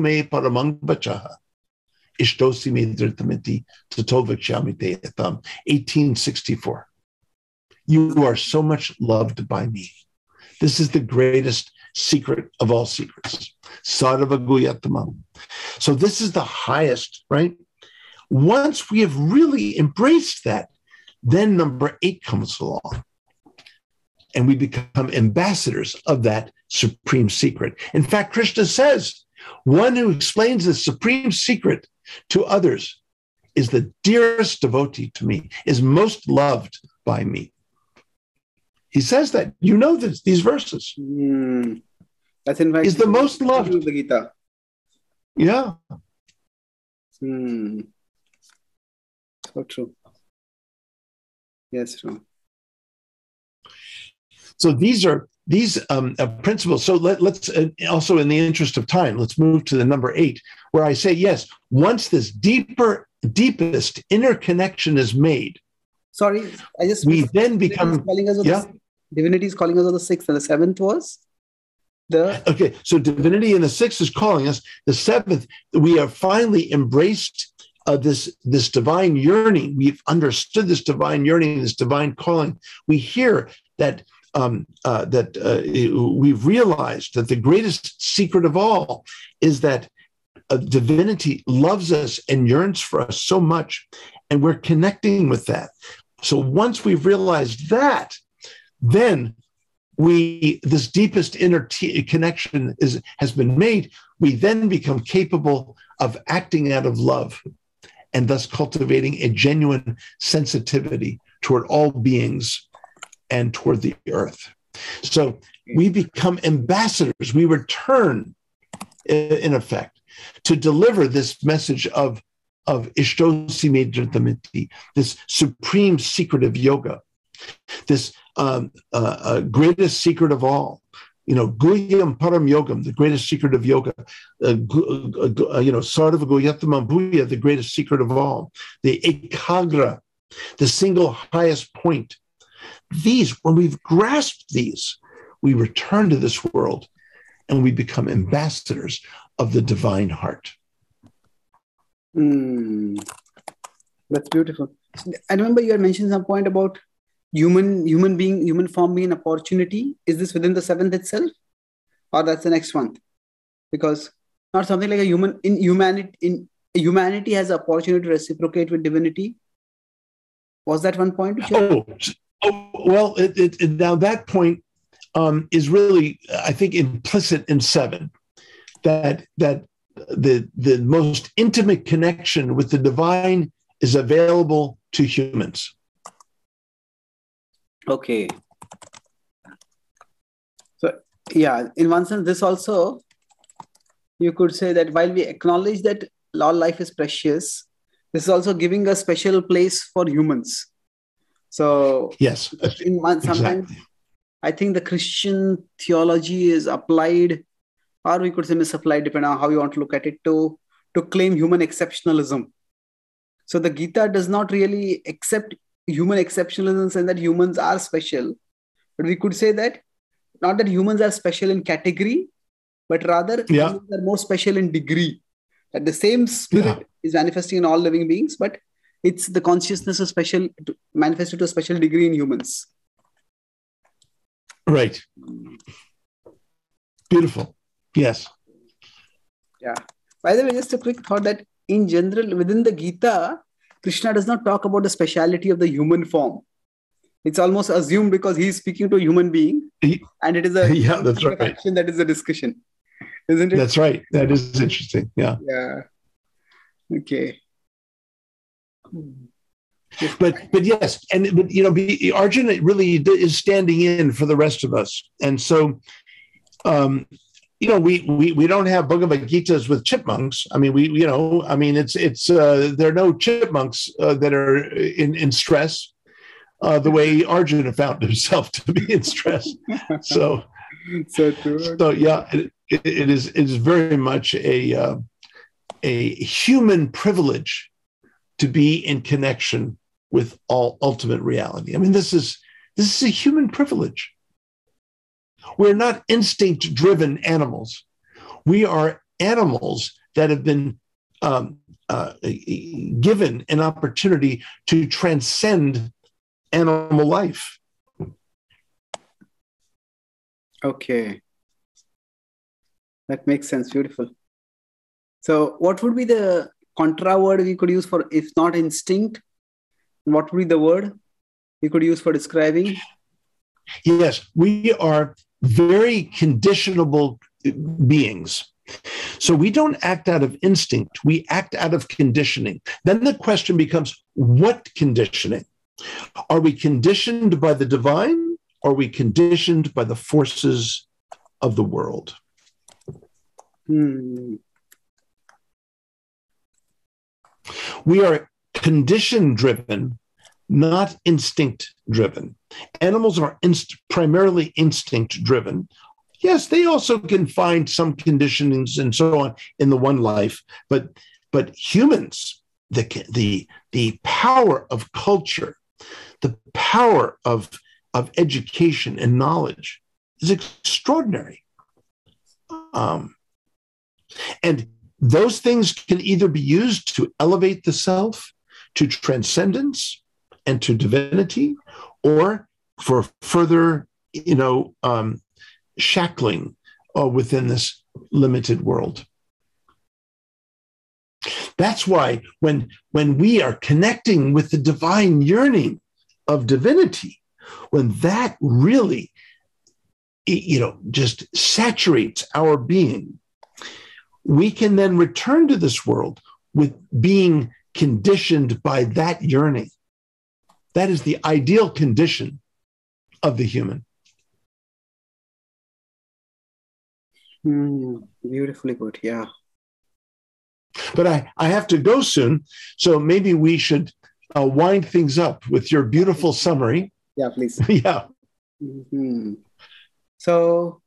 B: 1864. You are so much loved by me. This is the greatest secret of all secrets. Sarva Guhyatamam. So this is the highest, right? Once we have really embraced that, then number eight comes along. And we become ambassadors of that supreme secret. In fact, Krishna says, one who explains the supreme secret to others is the dearest devotee to me, is most loved by me. He says that. You know this, these verses.
A: Hmm. that's in fact
B: Is the most loved.
A: the gita
B: Yeah.
A: Hmm. So true. Yes, true.
B: So these are these um, uh, principles. So let, let's uh, also, in the interest of time, let's move to the number eight, where I say yes. Once this deeper, deepest interconnection is made,
A: Sorry, I just
B: we then become
A: calling us
B: yeah.
A: the, divinity is calling us on the sixth, and the seventh was the
B: Okay, so divinity in the sixth is calling us. The seventh, we have finally embraced uh, this this divine yearning. We've understood this divine yearning, this divine calling. We hear that um, uh, that uh, we've realized that the greatest secret of all is that divinity loves us and yearns for us so much, and we're connecting with that. So once we've realized that, then we this deepest inner t- connection is has been made. We then become capable of acting out of love and thus cultivating a genuine sensitivity toward all beings and toward the earth. So we become ambassadors. We return in effect to deliver this message of of ishtosi Medritamiti, this supreme secret of yoga this um, uh, uh, greatest secret of all. You know, Guhyam Param Yogam, the greatest secret of yoga. Uh, uh, uh, you know, Sarva Guhyatamam Bhuya, the greatest secret of all. The Ekagra, the single highest point. These, when we've grasped these, we return to this world and we become ambassadors of the divine heart.
A: Hmm. That's beautiful. I remember you had mentioned some point about human human being human form being an opportunity. Is this within the seventh itself, or that's the next one? Because not something like a human in humanity in humanity has the opportunity to reciprocate with divinity. Was that one point?
B: Oh, oh well, it, it, it- now that point um, is really, I think, implicit in seven. That that the the most intimate connection with the divine is available to humans.
A: Okay. So, yeah, in one sense, this also, you could say that while we acknowledge that all life is precious, this is also giving a special place for humans. So
B: yes,
A: in one, sometimes exactly. I think the Christian theology is applied, or we could say misapplied, depending on how you want to look at it, to to claim human exceptionalism. So the Gita does not really accept human exceptionalism and that humans are special, but we could say that not that humans are special in category, but rather
B: yeah.
A: humans are more special in degree. That the same spirit yeah. is manifesting in all living beings, but it's the consciousness of special manifested to a special degree in humans.
B: Right. Beautiful. Yes.
A: Yeah. By the way, just a quick thought that in general, within the Gita, Krishna does not talk about the speciality of the human form. It's almost assumed because he's speaking to a human being, and it is a
B: yeah, that's right.
A: That is a discussion, isn't it?
B: That's right. That is interesting. Yeah.
A: Yeah. Okay.
B: But but yes, and but you know, be, Arjuna really is standing in for the rest of us, and so um, you know, we we we don't have Bhagavad Gitas with chipmunks. I mean, we you know, I mean, it's it's uh, there are no chipmunks uh, that are in in stress. Uh, the way Arjuna found himself to be in stress. So,
A: so,
B: so yeah, it, it is it is very much a uh, a human privilege to be in connection with all ultimate reality. I mean, this is this is a human privilege. We're not instinct driven animals. We are animals that have been um, uh, given an opportunity to transcend animal life.
A: Okay. That makes sense. Beautiful. So, what would be the contra word we could use for if not instinct? What would be the word we could use for describing?
B: Yes, we are very conditionable beings. So we don't act out of instinct, we act out of conditioning. Then the question becomes what conditioning? Are we conditioned by the divine? Or are we conditioned by the forces of the world?
A: Hmm.
B: We are condition driven not instinct driven. Animals are inst- primarily instinct driven. Yes, they also can find some conditionings and so on in the one life, but but humans, the the the power of culture, the power of of education and knowledge is extraordinary. Um, and those things can either be used to elevate the self to transcendence to divinity, or for further, you know, um, shackling uh, within this limited world. That's why when when we are connecting with the divine yearning of divinity, when that really, you know, just saturates our being, we can then return to this world with being conditioned by that yearning. That is the ideal condition of the human.
A: Mm, beautifully put. Yeah.
B: But I, I have to go soon. So maybe we should uh, wind things up with your beautiful summary.
A: Yeah, please.
B: yeah.
A: Mm-hmm. So,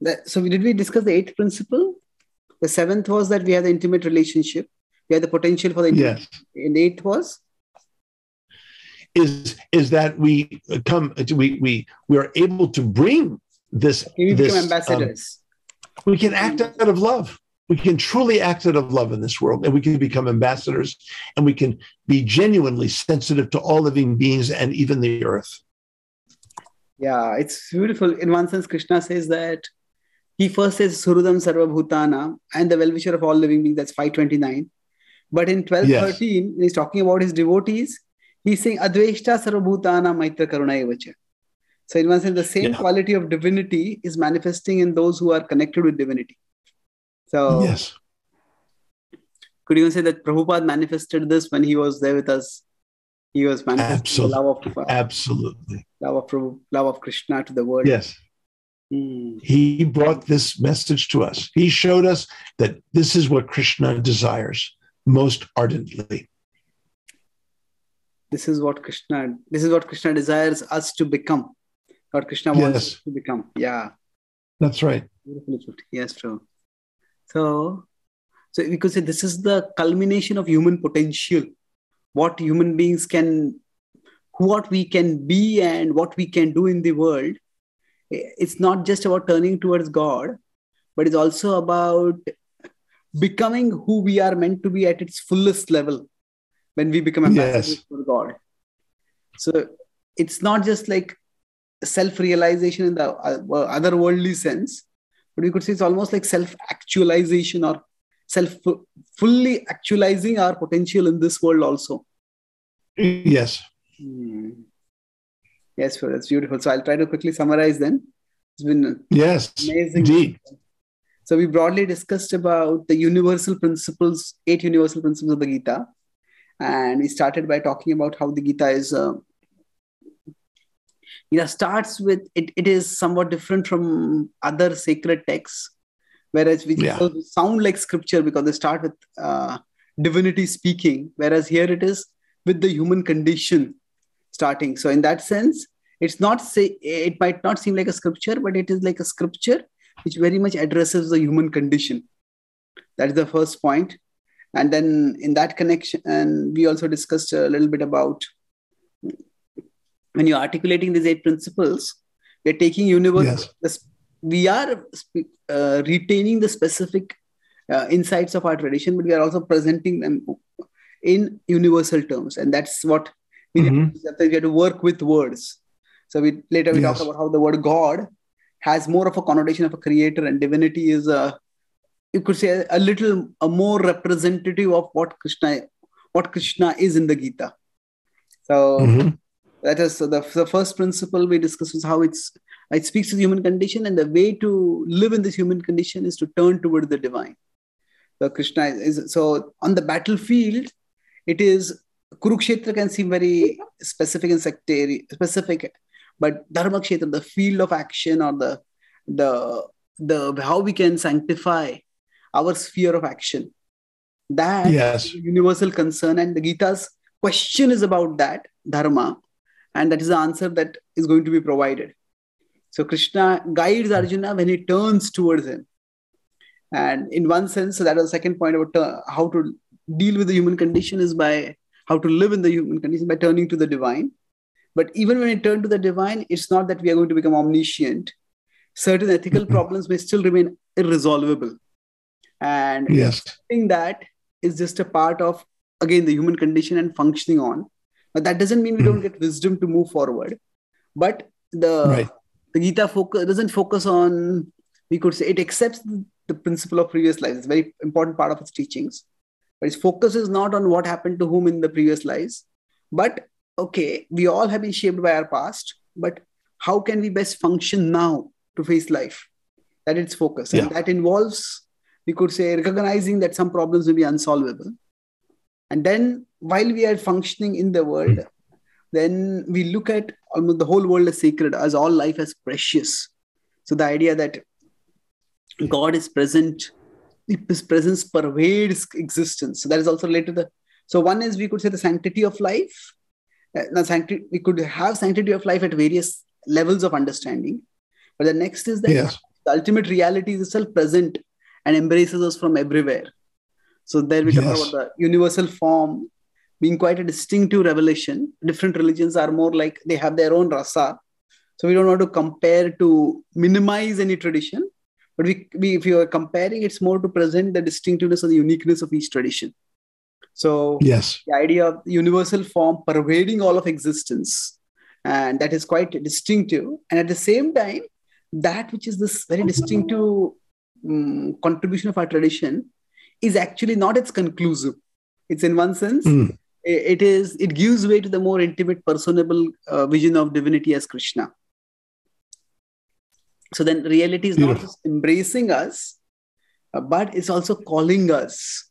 A: that, so did we discuss the eighth principle? The seventh was that we have the intimate relationship. We have the potential for the.
B: Yes.
A: And eighth was
B: is is that we come we we we are able to bring this
A: we
B: this,
A: become ambassadors.
B: um, we can act out of love. We can truly act out of love in this world and we can become ambassadors and we can be genuinely sensitive to all living beings and even the earth.
A: Yeah it's beautiful. In one sense krishna says that he first says suhridam sarvabhutana and the well-wisher of all living beings that's 529 but in 1213 yes. he's talking about his devotees he's saying Adveshta Sarvabhutana Maitra Karuna Evacha. So in one sense, the same yeah. quality of divinity is manifesting in those who are connected with divinity. So
B: yes.
A: Could you even say that Prabhupada manifested this when he was there with us? He was manifesting
B: Absolutely.
A: love of
B: uh, Absolutely.
A: Love of Prabhu, love of Krishna to the world.
B: Yes.
A: Hmm.
B: He brought this message to us. He showed us that this is what Krishna desires most ardently.
A: This is what Krishna. This is what Krishna desires us to become. What Krishna wants
B: Yes.
A: us to become. Yeah.
B: That's right.
A: Yes, true. So, so we could say this is the culmination of human potential. What human beings can, what we can be, and what we can do in the world. It's not just about turning towards God, but it's also about becoming who we are meant to be at its fullest level when we become ambassadors
B: Yes.
A: for God. So it's not just like self-realization in the uh, otherworldly sense, but we could say it's almost like self-actualization or self fully actualizing our potential in this world also.
B: Yes.
A: Hmm. Yes, sir, that's beautiful. So I'll try to quickly summarize then. It's been
B: Yes.
A: amazing.
B: Indeed.
A: So we broadly discussed about the universal principles, eight universal principles of the Gita, and we started by talking about how the Gita is. Uh, Gita starts with it. It is somewhat different from other sacred texts, whereas which
B: Yeah.
A: sound like scripture because they start with uh, divinity speaking, whereas here it is with the human condition starting. So in that sense, it's not say it might not seem like a scripture, but it is like a scripture which very much addresses the human condition. That is the first point. And then in that connection, and we also discussed a little bit about when you're articulating these eight principles, we're taking universal.
B: Yes.
A: We are uh, retaining the specific uh, insights of our tradition, but we are also presenting them in universal terms, and that's what we,
B: Mhm.
A: we have to work with words. So we later we
B: Yes.
A: talk about how the word God has more of a connotation of a creator, and divinity is a you could say a little a more representative of what Krishna what Krishna is in the Gita. So
B: Mhm.
A: that is so the, the first principle we discussed was how it's it speaks to the human condition, and the way to live in this human condition is to turn toward the divine. So Krishna is, is so on the battlefield, it is Kurukshetra can seem very specific and sectary specific, but Dharma Kshetra, the field of action or the the the how we can sanctify our sphere of action. That
B: Yes.
A: is a universal concern, and the Gita's question is about that dharma, and that is the answer that is going to be provided. So Krishna guides Arjuna when he turns towards him. And in one sense, so that was the second point about uh, how to deal with the human condition is by how to live in the human condition by turning to the divine. But even when we turn to the divine, it's not that we are going to become omniscient. Certain ethical
B: Mhm.
A: problems may still remain irresolvable. And
B: Yes.
A: accepting that is just a part of, again, the human condition and functioning on. But that doesn't mean we don't hmm. get wisdom to move forward. But the,
B: Right.
A: the Gita focus doesn't focus on, we could say, it accepts the, the principle of previous lives. It's a very important part of its teachings. But its focus is not on what happened to whom in the previous lives. But okay, we all have been shaped by our past. But how can we best function now to face life? That its focus.
B: Yeah.
A: And that involves we could say recognizing that some problems will be unsolvable. And then while we are functioning in the world then we look at almost the whole world as sacred as all life as precious. So the idea that god is present his presence pervades existence. So that is also related to the so one is we could say the sanctity of life. Uh, now sanctity we could have sanctity of life at various levels of understanding. But the next is that
B: Yes.
A: the ultimate reality is itself present and embraces us from everywhere. So there we talk about the universal form being quite a distinctive revelation. Different religions are more like they have their own rasa. So we don't want to compare to minimize any tradition, but we, we if you are comparing, it's more to present the distinctiveness and the uniqueness of each tradition. So
B: Yes.
A: the idea of universal form pervading all of existence and that is quite distinctive and at the same time that which is this very distinctive um, contribution of our tradition is actually not its conclusive. It's in one sense
B: Mm.
A: it is it gives way to the more intimate personable uh, vision of divinity as krishna. So then reality is not just embracing us uh, but it's also calling us.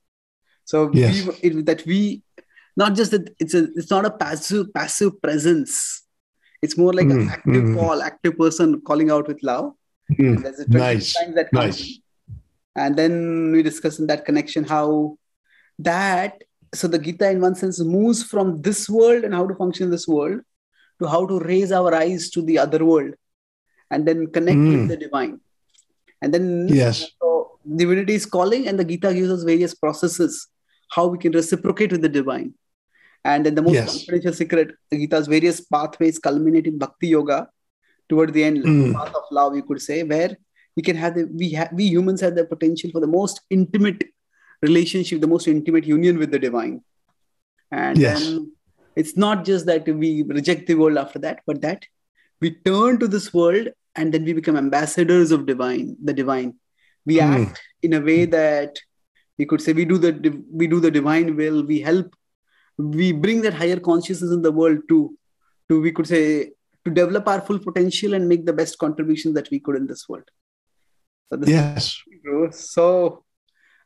A: So
B: Yes.
A: we, it, that we not just that it's a it's not a passive passive presence. It's more like an
B: Mm,
A: active
B: mm.
A: call active person calling out with love
B: Mm.
A: and there's a
B: Nice.
A: that
B: Nice.
A: in. and then we discuss in that connection how that so the Gita, in one sense, moves from this world and how to function in this world to how to raise our eyes to the other world and then connect
B: Mm.
A: with the divine. And then
B: Yes.
A: so divinity is calling, and the Gita gives us various processes how we can reciprocate with the divine. And then the most
B: Yes.
A: confidential secret, the Gita's various pathways culminate in bhakti yoga toward the end,
B: Mm.
A: path of love, you could say, where we can have the we have we humans have the potential for the most intimate relationship, the most intimate union with the divine. And
B: Yes.
A: then it's not just that we reject the world after that, but that we turn to this world and then we become ambassadors of divine, the divine. We
B: Hmm.
A: act in a way that we could say we do the we do the divine will. We help. We bring that higher consciousness in the world to, to we could say to develop our full potential and make the best contributions that we could in this world. So this
B: Yes.
A: bro. So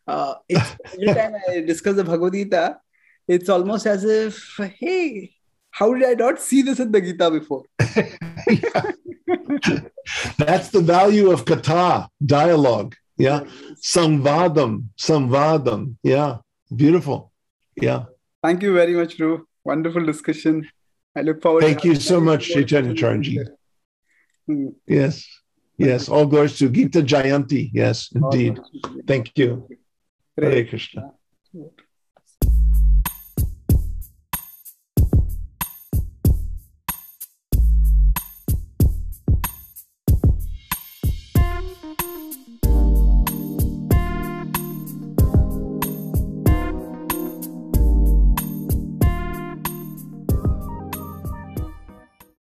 A: uh, it's, every time I discuss the Bhagavad Gita, it's almost as if, hey, how did I not see this in the Gita before?
B: That's the value of kata, dialogue. Yeah. Samvadam, samvadam. Yeah. Beautiful. Yeah.
A: Thank you very much, Ru. Wonderful discussion. I look forward.
B: Thank you so much, Chaitanya Charanji.
A: Hmm.
B: Yes. Yes. All glories to Gita Jayanti. Yes, indeed. Thank you. Hare. Krishna.